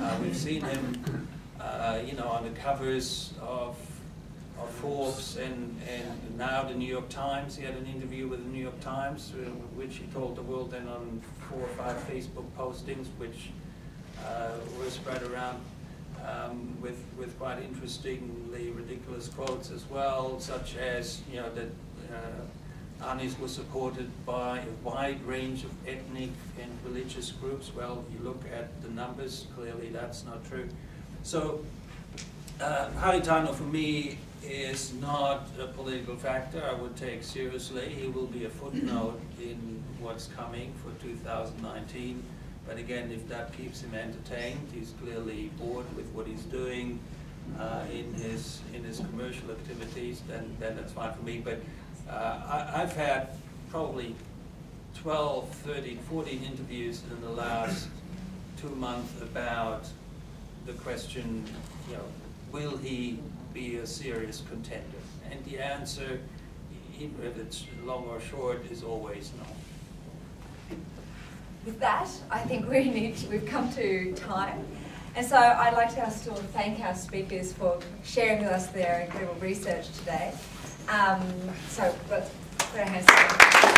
Uh, we've seen him, uh, you know, on the covers of, of Forbes and, and now the New York Times. He had an interview with the New York Times, uh, which he told the world then on four or five Facebook postings, which uh, were spread around um, with, with quite interestingly ridiculous quotes as well, such as, you know, that uh, Anies was supported by a wide range of ethnic and religious groups. Well, you look at the numbers, clearly that's not true. So, uh, Hary Tanoe for me is not a political factor I would take seriously. He will be a footnote in what's coming for 2019. But again, if that keeps him entertained, he's clearly bored with what he's doing uh, in his in his commercial activities, then, then that's fine for me. But uh, I, have had probably 12, 13, 14 interviews in the last two months about the question, you know, will he be a serious contender? And the answer, even if it's long or short, is always no with that, I think we need to, we've come to time. And so I'd like to ask to thank our speakers for sharing with us their incredible research today. Um, so let's put our hands together.